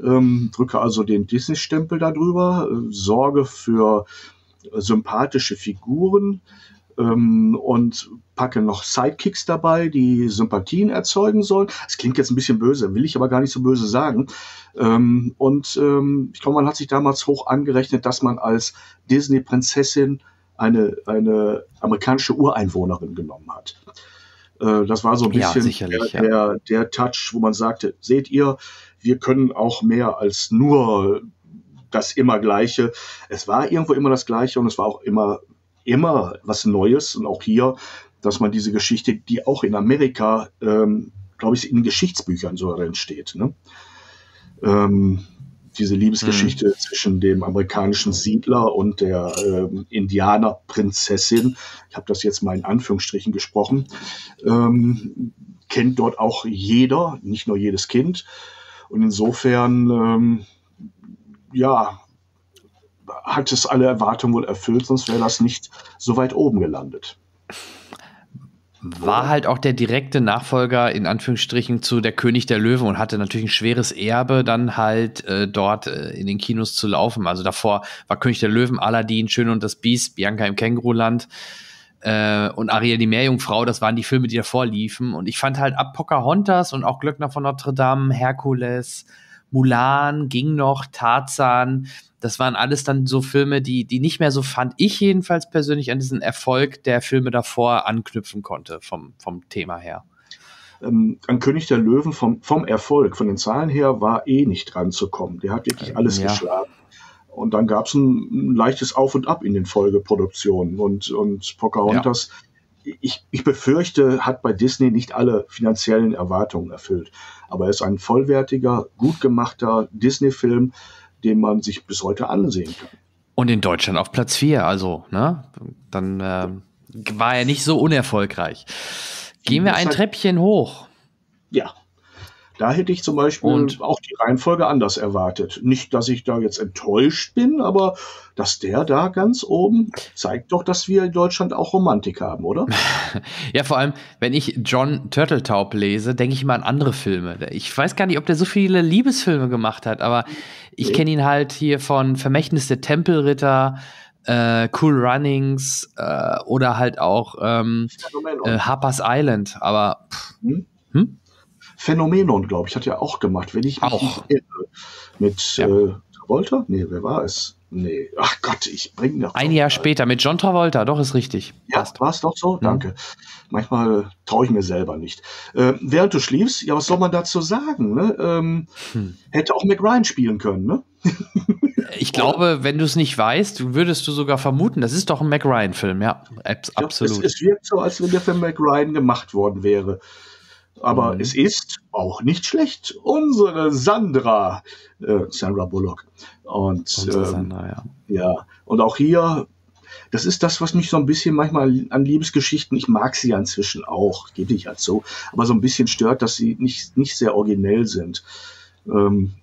Ähm, drücke also den Disney-Stempel darüber, äh, sorge für sympathische Figuren ähm, und packe noch Sidekicks dabei, die Sympathien erzeugen sollen. Das klingt jetzt ein bisschen böse, will ich aber gar nicht so böse sagen. Ähm, und ähm, ich glaube, man hat sich damals hoch angerechnet, dass man als Disney-Prinzessin eine, eine amerikanische Ureinwohnerin genommen hat. Äh, das war so ein bisschen ja, der, der, der Touch, wo man sagte, seht ihr, wir können auch mehr als nur das immer Gleiche. Es war irgendwo immer das Gleiche und es war auch immer, immer was Neues. Und auch hier, dass man diese Geschichte, die auch in Amerika, ähm, glaube ich, in Geschichtsbüchern so entsteht. Ne? Ähm, diese Liebesgeschichte mhm. zwischen dem amerikanischen Siedler und der ähm, Indianerprinzessin, ich habe das jetzt mal in Anführungsstrichen gesprochen, ähm, kennt dort auch jeder, nicht nur jedes Kind. Und insofern, ähm, ja, hat es alle Erwartungen wohl erfüllt, sonst wäre das nicht so weit oben gelandet. War halt auch der direkte Nachfolger in Anführungsstrichen zu Der König der Löwen und hatte natürlich ein schweres Erbe, dann halt äh, dort äh, in den Kinos zu laufen. Also davor war König der Löwen, Aladdin, Schön und das Biest, Bianca im Känguruland äh, und Ariel die Meerjungfrau. Das waren die Filme, die davor liefen. Und ich fand halt ab Pocahontas und auch Glöckner von Notre Dame, Herkules, Mulan ging noch, Tarzan, das waren alles dann so Filme, die, die nicht mehr so fand ich jedenfalls persönlich an diesen Erfolg der Filme davor anknüpfen konnte, vom, vom Thema her. Ähm, an König der Löwen vom, vom Erfolg, von den Zahlen her, war eh nicht ranzukommen. Der hat wirklich alles ja. geschlagen. Und dann gab es ein, ein, leichtes Auf und Ab in den Folgeproduktionen. Und, und Pocahontas, ja. ich, ich befürchte, hat bei Disney nicht alle finanziellen Erwartungen erfüllt. Aber er ist ein vollwertiger, gut gemachter Disney-Film, den man sich bis heute ansehen kann. Und in Deutschland auf Platz 4, also, ne? Dann äh, war er nicht so unerfolgreich. Gehen wir ein Treppchen hoch. Ja, da hätte ich zum Beispiel und auch die Reihenfolge anders erwartet. Nicht, dass ich da jetzt enttäuscht bin, aber dass der da ganz oben zeigt doch, dass wir in Deutschland auch Romantik haben, oder? <laughs> ja, vor allem, wenn ich John Turteltaub lese, denke ich immer an andere Filme. Ich weiß gar nicht, ob der so viele Liebesfilme gemacht hat, aber ich kenne ihn halt hier von Vermächtnis der Tempelritter, äh, Cool Runnings äh, oder halt auch ähm, äh, Harper's Island. Aber pff, hm? Hm? Phänomenon, glaube ich, hat ja auch gemacht, wenn ich mich auch. irre. Mit ja. äh, Travolta? Nee, wer war es? Nee, ach Gott, ich bringe noch. Ein Jahr später mit John Travolta, doch ist richtig. Ja, war es doch so? Mhm. Danke. Manchmal traue ich mir selber nicht. Äh, während du schliefst, ja, was soll man dazu sagen? Ne? Ähm, hm. Hätte auch McRyan spielen können, ne? <laughs> ich glaube, wenn du es nicht weißt, würdest du sogar vermuten, das ist doch ein McRyan-Film, ja. Absolut. Glaub, es, es wirkt so, als wenn der für McRyan gemacht worden wäre. Aber mhm. es ist auch nicht schlecht. Unsere Sandra, äh, Sandra Bullock. Und, ähm, Sandra, ja. ja. Und auch hier, das ist das, was mich so ein bisschen manchmal an Liebesgeschichten, ich mag sie ja inzwischen auch, gebe ich halt so, aber so ein bisschen stört, dass sie nicht, nicht sehr originell sind. Ähm,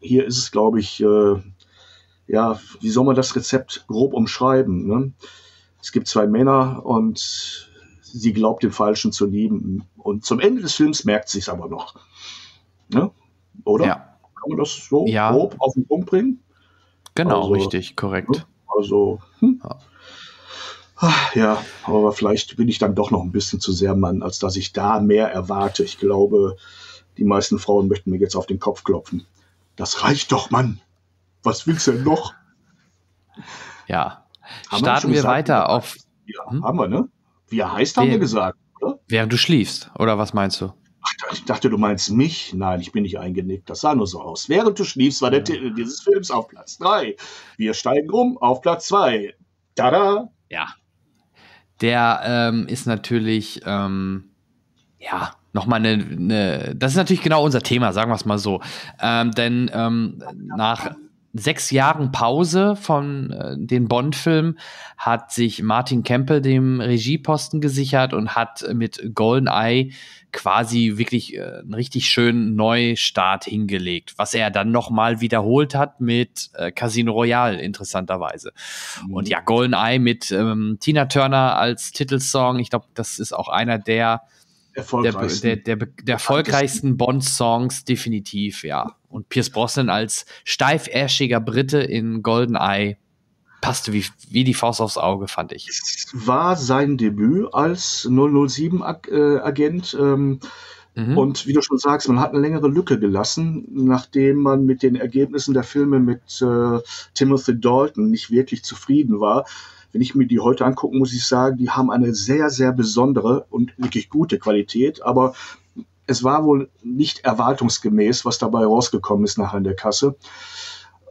hier ist es, glaube ich, äh, ja, wie soll man das Rezept grob umschreiben? Ne? Es gibt zwei Männer und sie glaubt den Falschen zu lieben. Und zum Ende des Films merkt sie es aber noch. Ne? Oder? Ja. Kann man das so ja. grob auf den Punkt bringen? Genau, also, richtig, korrekt. Ne? Also, hm. ja. Ach, ja, aber vielleicht bin ich dann doch noch ein bisschen zu sehr Mann, als dass ich da mehr erwarte. Ich glaube, die meisten Frauen möchten mir jetzt auf den Kopf klopfen. Das reicht doch, Mann. Was willst du denn noch? Ja. Haben Starten wir, wir weiter auf. Ja, hm? haben wir, ne? Wie er heißt, haben wir gesagt, oder? Während du schliefst, oder was meinst du? Ach, ich dachte, du meinst mich. Nein, ich bin nicht eingenickt. Das sah nur so aus. Während du schliefst, war der ja. Titel dieses Films auf Platz 3. Wir steigen um auf Platz 2. Tada! Ja, der ähm, ist natürlich, ähm, ja, nochmal eine, eine, das ist natürlich genau unser Thema, sagen wir es mal so. Ähm, denn ähm, nach sechs Jahren Pause von äh, den Bond-Filmen hat sich Martin Kempe dem Regieposten gesichert und hat mit GoldenEye quasi wirklich äh, einen richtig schönen Neustart hingelegt, was er dann nochmal wiederholt hat mit äh, Casino Royale, interessanterweise. Mhm. Und ja, GoldenEye mit ähm, Tina Turner als Titelsong, ich glaube, das ist auch einer der erfolgreichsten. Der, der, der, der erfolgreichsten Bond-Songs, definitiv, ja. Und Pierce Brosnan als steiferschiger Brite in GoldenEye passte wie, wie die Faust aufs Auge, fand ich. Es war sein Debüt als 007-Agent. Äh, ähm, mhm. Und wie du schon sagst, man hat eine längere Lücke gelassen, nachdem man mit den Ergebnissen der Filme mit äh, Timothy Dalton nicht wirklich zufrieden war wenn ich mir die heute angucke, muss ich sagen, die haben eine sehr, sehr besondere und wirklich gute Qualität, aber es war wohl nicht erwartungsgemäß, was dabei rausgekommen ist nachher in der Kasse.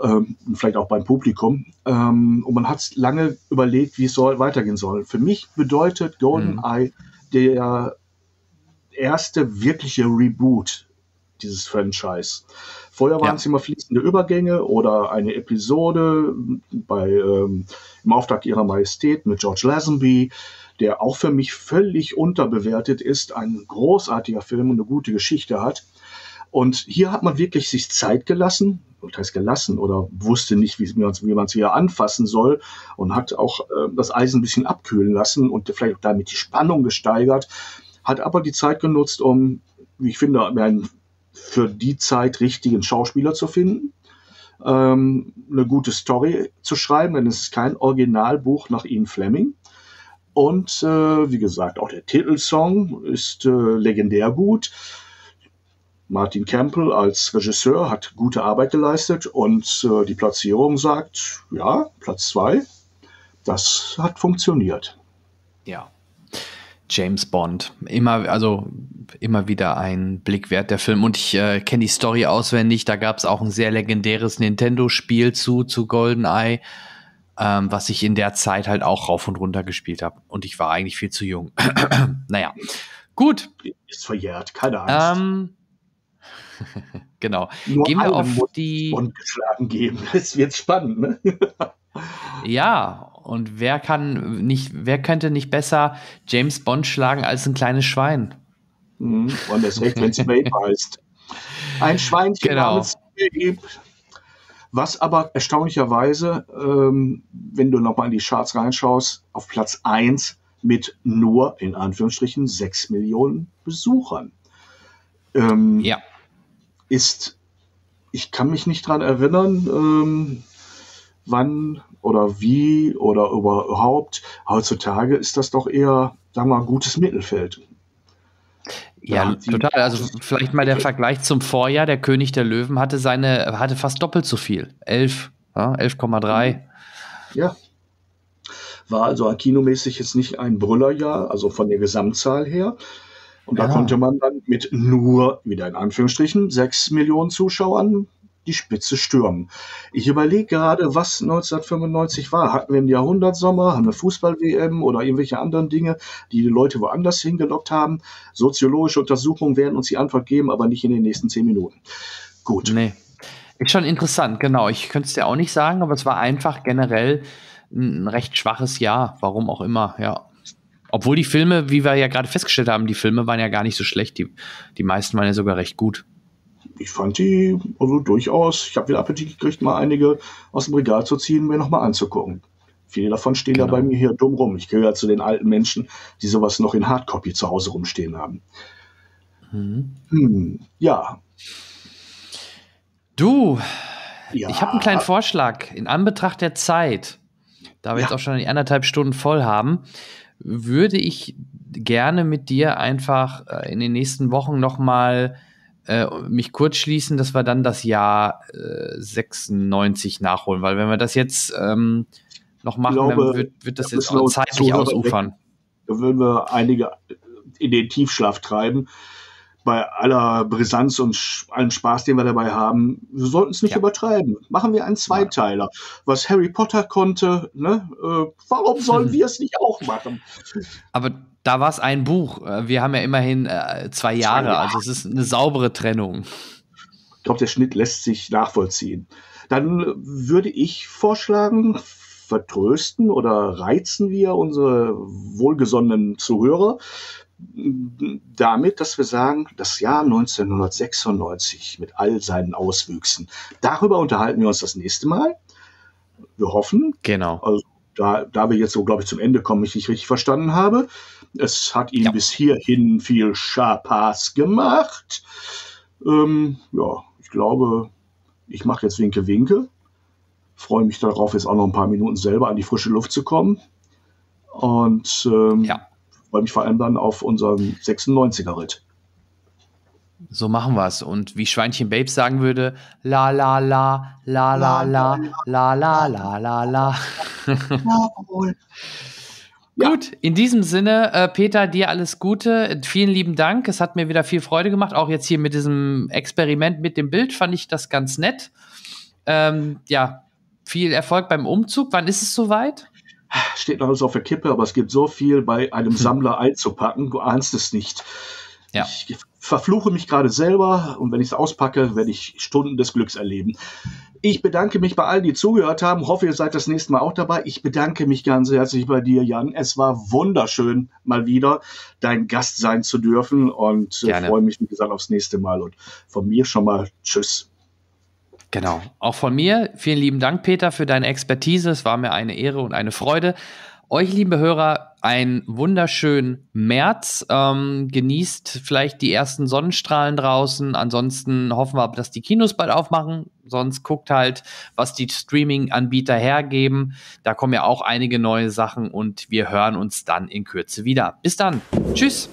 Ähm, vielleicht auch beim Publikum. Ähm, und man hat lange überlegt, wie es soll, weitergehen soll. Für mich bedeutet GoldenEye mhm. der erste wirkliche Reboot dieses Franchise. Vorher waren ja. es immer fließende Übergänge oder eine Episode bei ähm, im Auftrag ihrer Majestät mit George Lazenby, der auch für mich völlig unterbewertet ist, ein großartiger Film und eine gute Geschichte hat. Und hier hat man wirklich sich Zeit gelassen, das heißt gelassen oder wusste nicht, wie man es wieder anfassen soll und hat auch äh, das Eisen ein bisschen abkühlen lassen und vielleicht damit die Spannung gesteigert, hat aber die Zeit genutzt, um, wie ich finde, einen für die Zeit richtigen Schauspieler zu finden, ähm, eine gute Story zu schreiben, denn es ist kein Originalbuch nach Ian Fleming. Und äh, wie gesagt, auch der Titelsong ist äh, legendär gut. Martin Campbell als Regisseur hat gute Arbeit geleistet und äh, die Platzierung sagt, ja, Platz zwei, das hat funktioniert. Ja. James Bond. Immer, also immer wieder ein Blick wert, der Film. Und ich äh, kenne die Story auswendig. Da gab es auch ein sehr legendäres Nintendo-Spiel zu, zu GoldenEye, ähm, was ich in der Zeit halt auch rauf und runter gespielt habe. Und ich war eigentlich viel zu jung. <clears throat> naja, gut. Ist verjährt, keine Angst. Ähm, <laughs> genau. Nur Gehen wir auf die. Und geschlagen geben. <laughs> Es wird spannend, ne? <laughs> ja, und wer kann nicht, wer könnte nicht besser James Bond schlagen als ein kleines Schwein? Mhm. Und das recht, wenn es heißt. Ein Schweinchen genau. namens Babe. Was aber erstaunlicherweise, ähm, wenn du nochmal in die Charts reinschaust, auf Platz 1 mit nur, in Anführungsstrichen, 6 Millionen Besuchern. Ähm, ja. Ist, ich kann mich nicht dran erinnern, ähm, wann oder wie oder überhaupt. Heutzutage ist das doch eher, sagen wir mal, gutes Mittelfeld. Ja, total. Also vielleicht mal der Vergleich zum Vorjahr. Der König der Löwen hatte seine, hatte fast doppelt so viel. 11, ja, 11,3. Ja. War also kinomäßig jetzt nicht ein Brüllerjahr, also von der Gesamtzahl her. Und da konnte man dann mit nur, wieder in Anführungsstrichen, 6 Millionen Zuschauern die Spitze stürmen. Ich überlege gerade, was 1995 war. Hatten wir einen Jahrhundertsommer, haben wir Fußball-WM oder irgendwelche anderen Dinge, die die Leute woanders hingelockt haben? Soziologische Untersuchungen werden uns die Antwort geben, aber nicht in den nächsten zehn Minuten. Gut. Nee. Ist schon interessant, genau. Ich könnte es dir auch nicht sagen, aber es war einfach generell ein recht schwaches Jahr, warum auch immer, ja. Obwohl die Filme, wie wir ja gerade festgestellt haben, die Filme waren ja gar nicht so schlecht. Die, die meisten waren ja sogar recht gut ich fand die also durchaus, ich habe wieder Appetit gekriegt, mal einige aus dem Regal zu ziehen mir nochmal anzugucken. Viele davon stehen genau. ja bei mir hier dumm rum. Ich gehöre zu den alten Menschen, die sowas noch in Hardcopy zu Hause rumstehen haben. Mhm. Hm, ja. Du, ja. ich habe einen kleinen Vorschlag. In Anbetracht der Zeit da wir ja. jetzt auch schon die anderthalb Stunden voll haben, würde ich gerne mit dir einfach äh, in den nächsten Wochen nochmal äh, mich kurz schließen, dass wir dann das Jahr äh, 96 nachholen, weil wenn wir das jetzt ähm, noch machen, glaube, dann wird, wird das jetzt auch zeitlich ausufern. Da würden wir einige in den Tiefschlaf treiben bei aller Brisanz und allem Spaß, den wir dabei haben, wir sollten es nicht ja. übertreiben. Machen wir einen Zweiteiler. Was Harry Potter konnte, ne? Äh, warum sollen <laughs> wir es nicht auch machen? Aber da war es ein Buch. Äh, wir haben ja immerhin äh, zwei, Jahre, zwei Jahre, also es ist eine saubere Trennung. Ich glaube, der Schnitt lässt sich nachvollziehen. Dann würde ich vorschlagen, vertrösten oder reizen wir unsere wohlgesonnenen Zuhörer damit, dass wir sagen, das Jahr 1996 mit all seinen Auswüchsen. Darüber unterhalten wir uns das nächste Mal. Wir hoffen. Genau. Also, da, da wir jetzt so, glaube ich, zum Ende kommen, ich nicht richtig verstanden habe. Es hat Ihnen ja. bis hierhin viel Spaß gemacht. Ähm, ja, ich glaube, ich mache jetzt Winke Winke. Freue mich darauf, jetzt auch noch ein paar Minuten selber an die frische Luft zu kommen. Und ähm, ja freue mich vor allem dann auf unseren 96er-Ritt. So machen wir es. Und wie Schweinchen Babes sagen würde, la la la, la la la, la la la la la. <laughs> Ja. <laughs> Gut, in diesem Sinne, äh, Peter, dir alles Gute. Vielen lieben Dank. Es hat mir wieder viel Freude gemacht. Auch jetzt hier mit diesem Experiment mit dem Bild fand ich das ganz nett. Ähm, ja, viel Erfolg beim Umzug. Wann ist es soweit? Steht noch alles auf der Kippe, aber es gibt so viel bei einem hm. Sammler einzupacken, du ahnst es nicht. Ja. Ich verfluche mich gerade selber und wenn ich es auspacke, werde ich Stunden des Glücks erleben. Ich bedanke mich bei allen, die zugehört haben. Hoffe, ihr seid das nächste Mal auch dabei. Ich bedanke mich ganz herzlich bei dir, Jan. Es war wunderschön, mal wieder dein Gast sein zu dürfen und äh, freue mich, wie gesagt, aufs nächste Mal. Und von mir schon mal Tschüss. Genau. Auch von mir vielen lieben Dank, Peter, für deine Expertise. Es war mir eine Ehre und eine Freude. Euch, liebe Hörer, einen wunderschönen März. Ähm, genießt vielleicht die ersten Sonnenstrahlen draußen. Ansonsten hoffen wir, dass die Kinos bald aufmachen. Sonst guckt halt, was die Streaming-Anbieter hergeben. Da kommen ja auch einige neue Sachen und wir hören uns dann in Kürze wieder. Bis dann. Tschüss.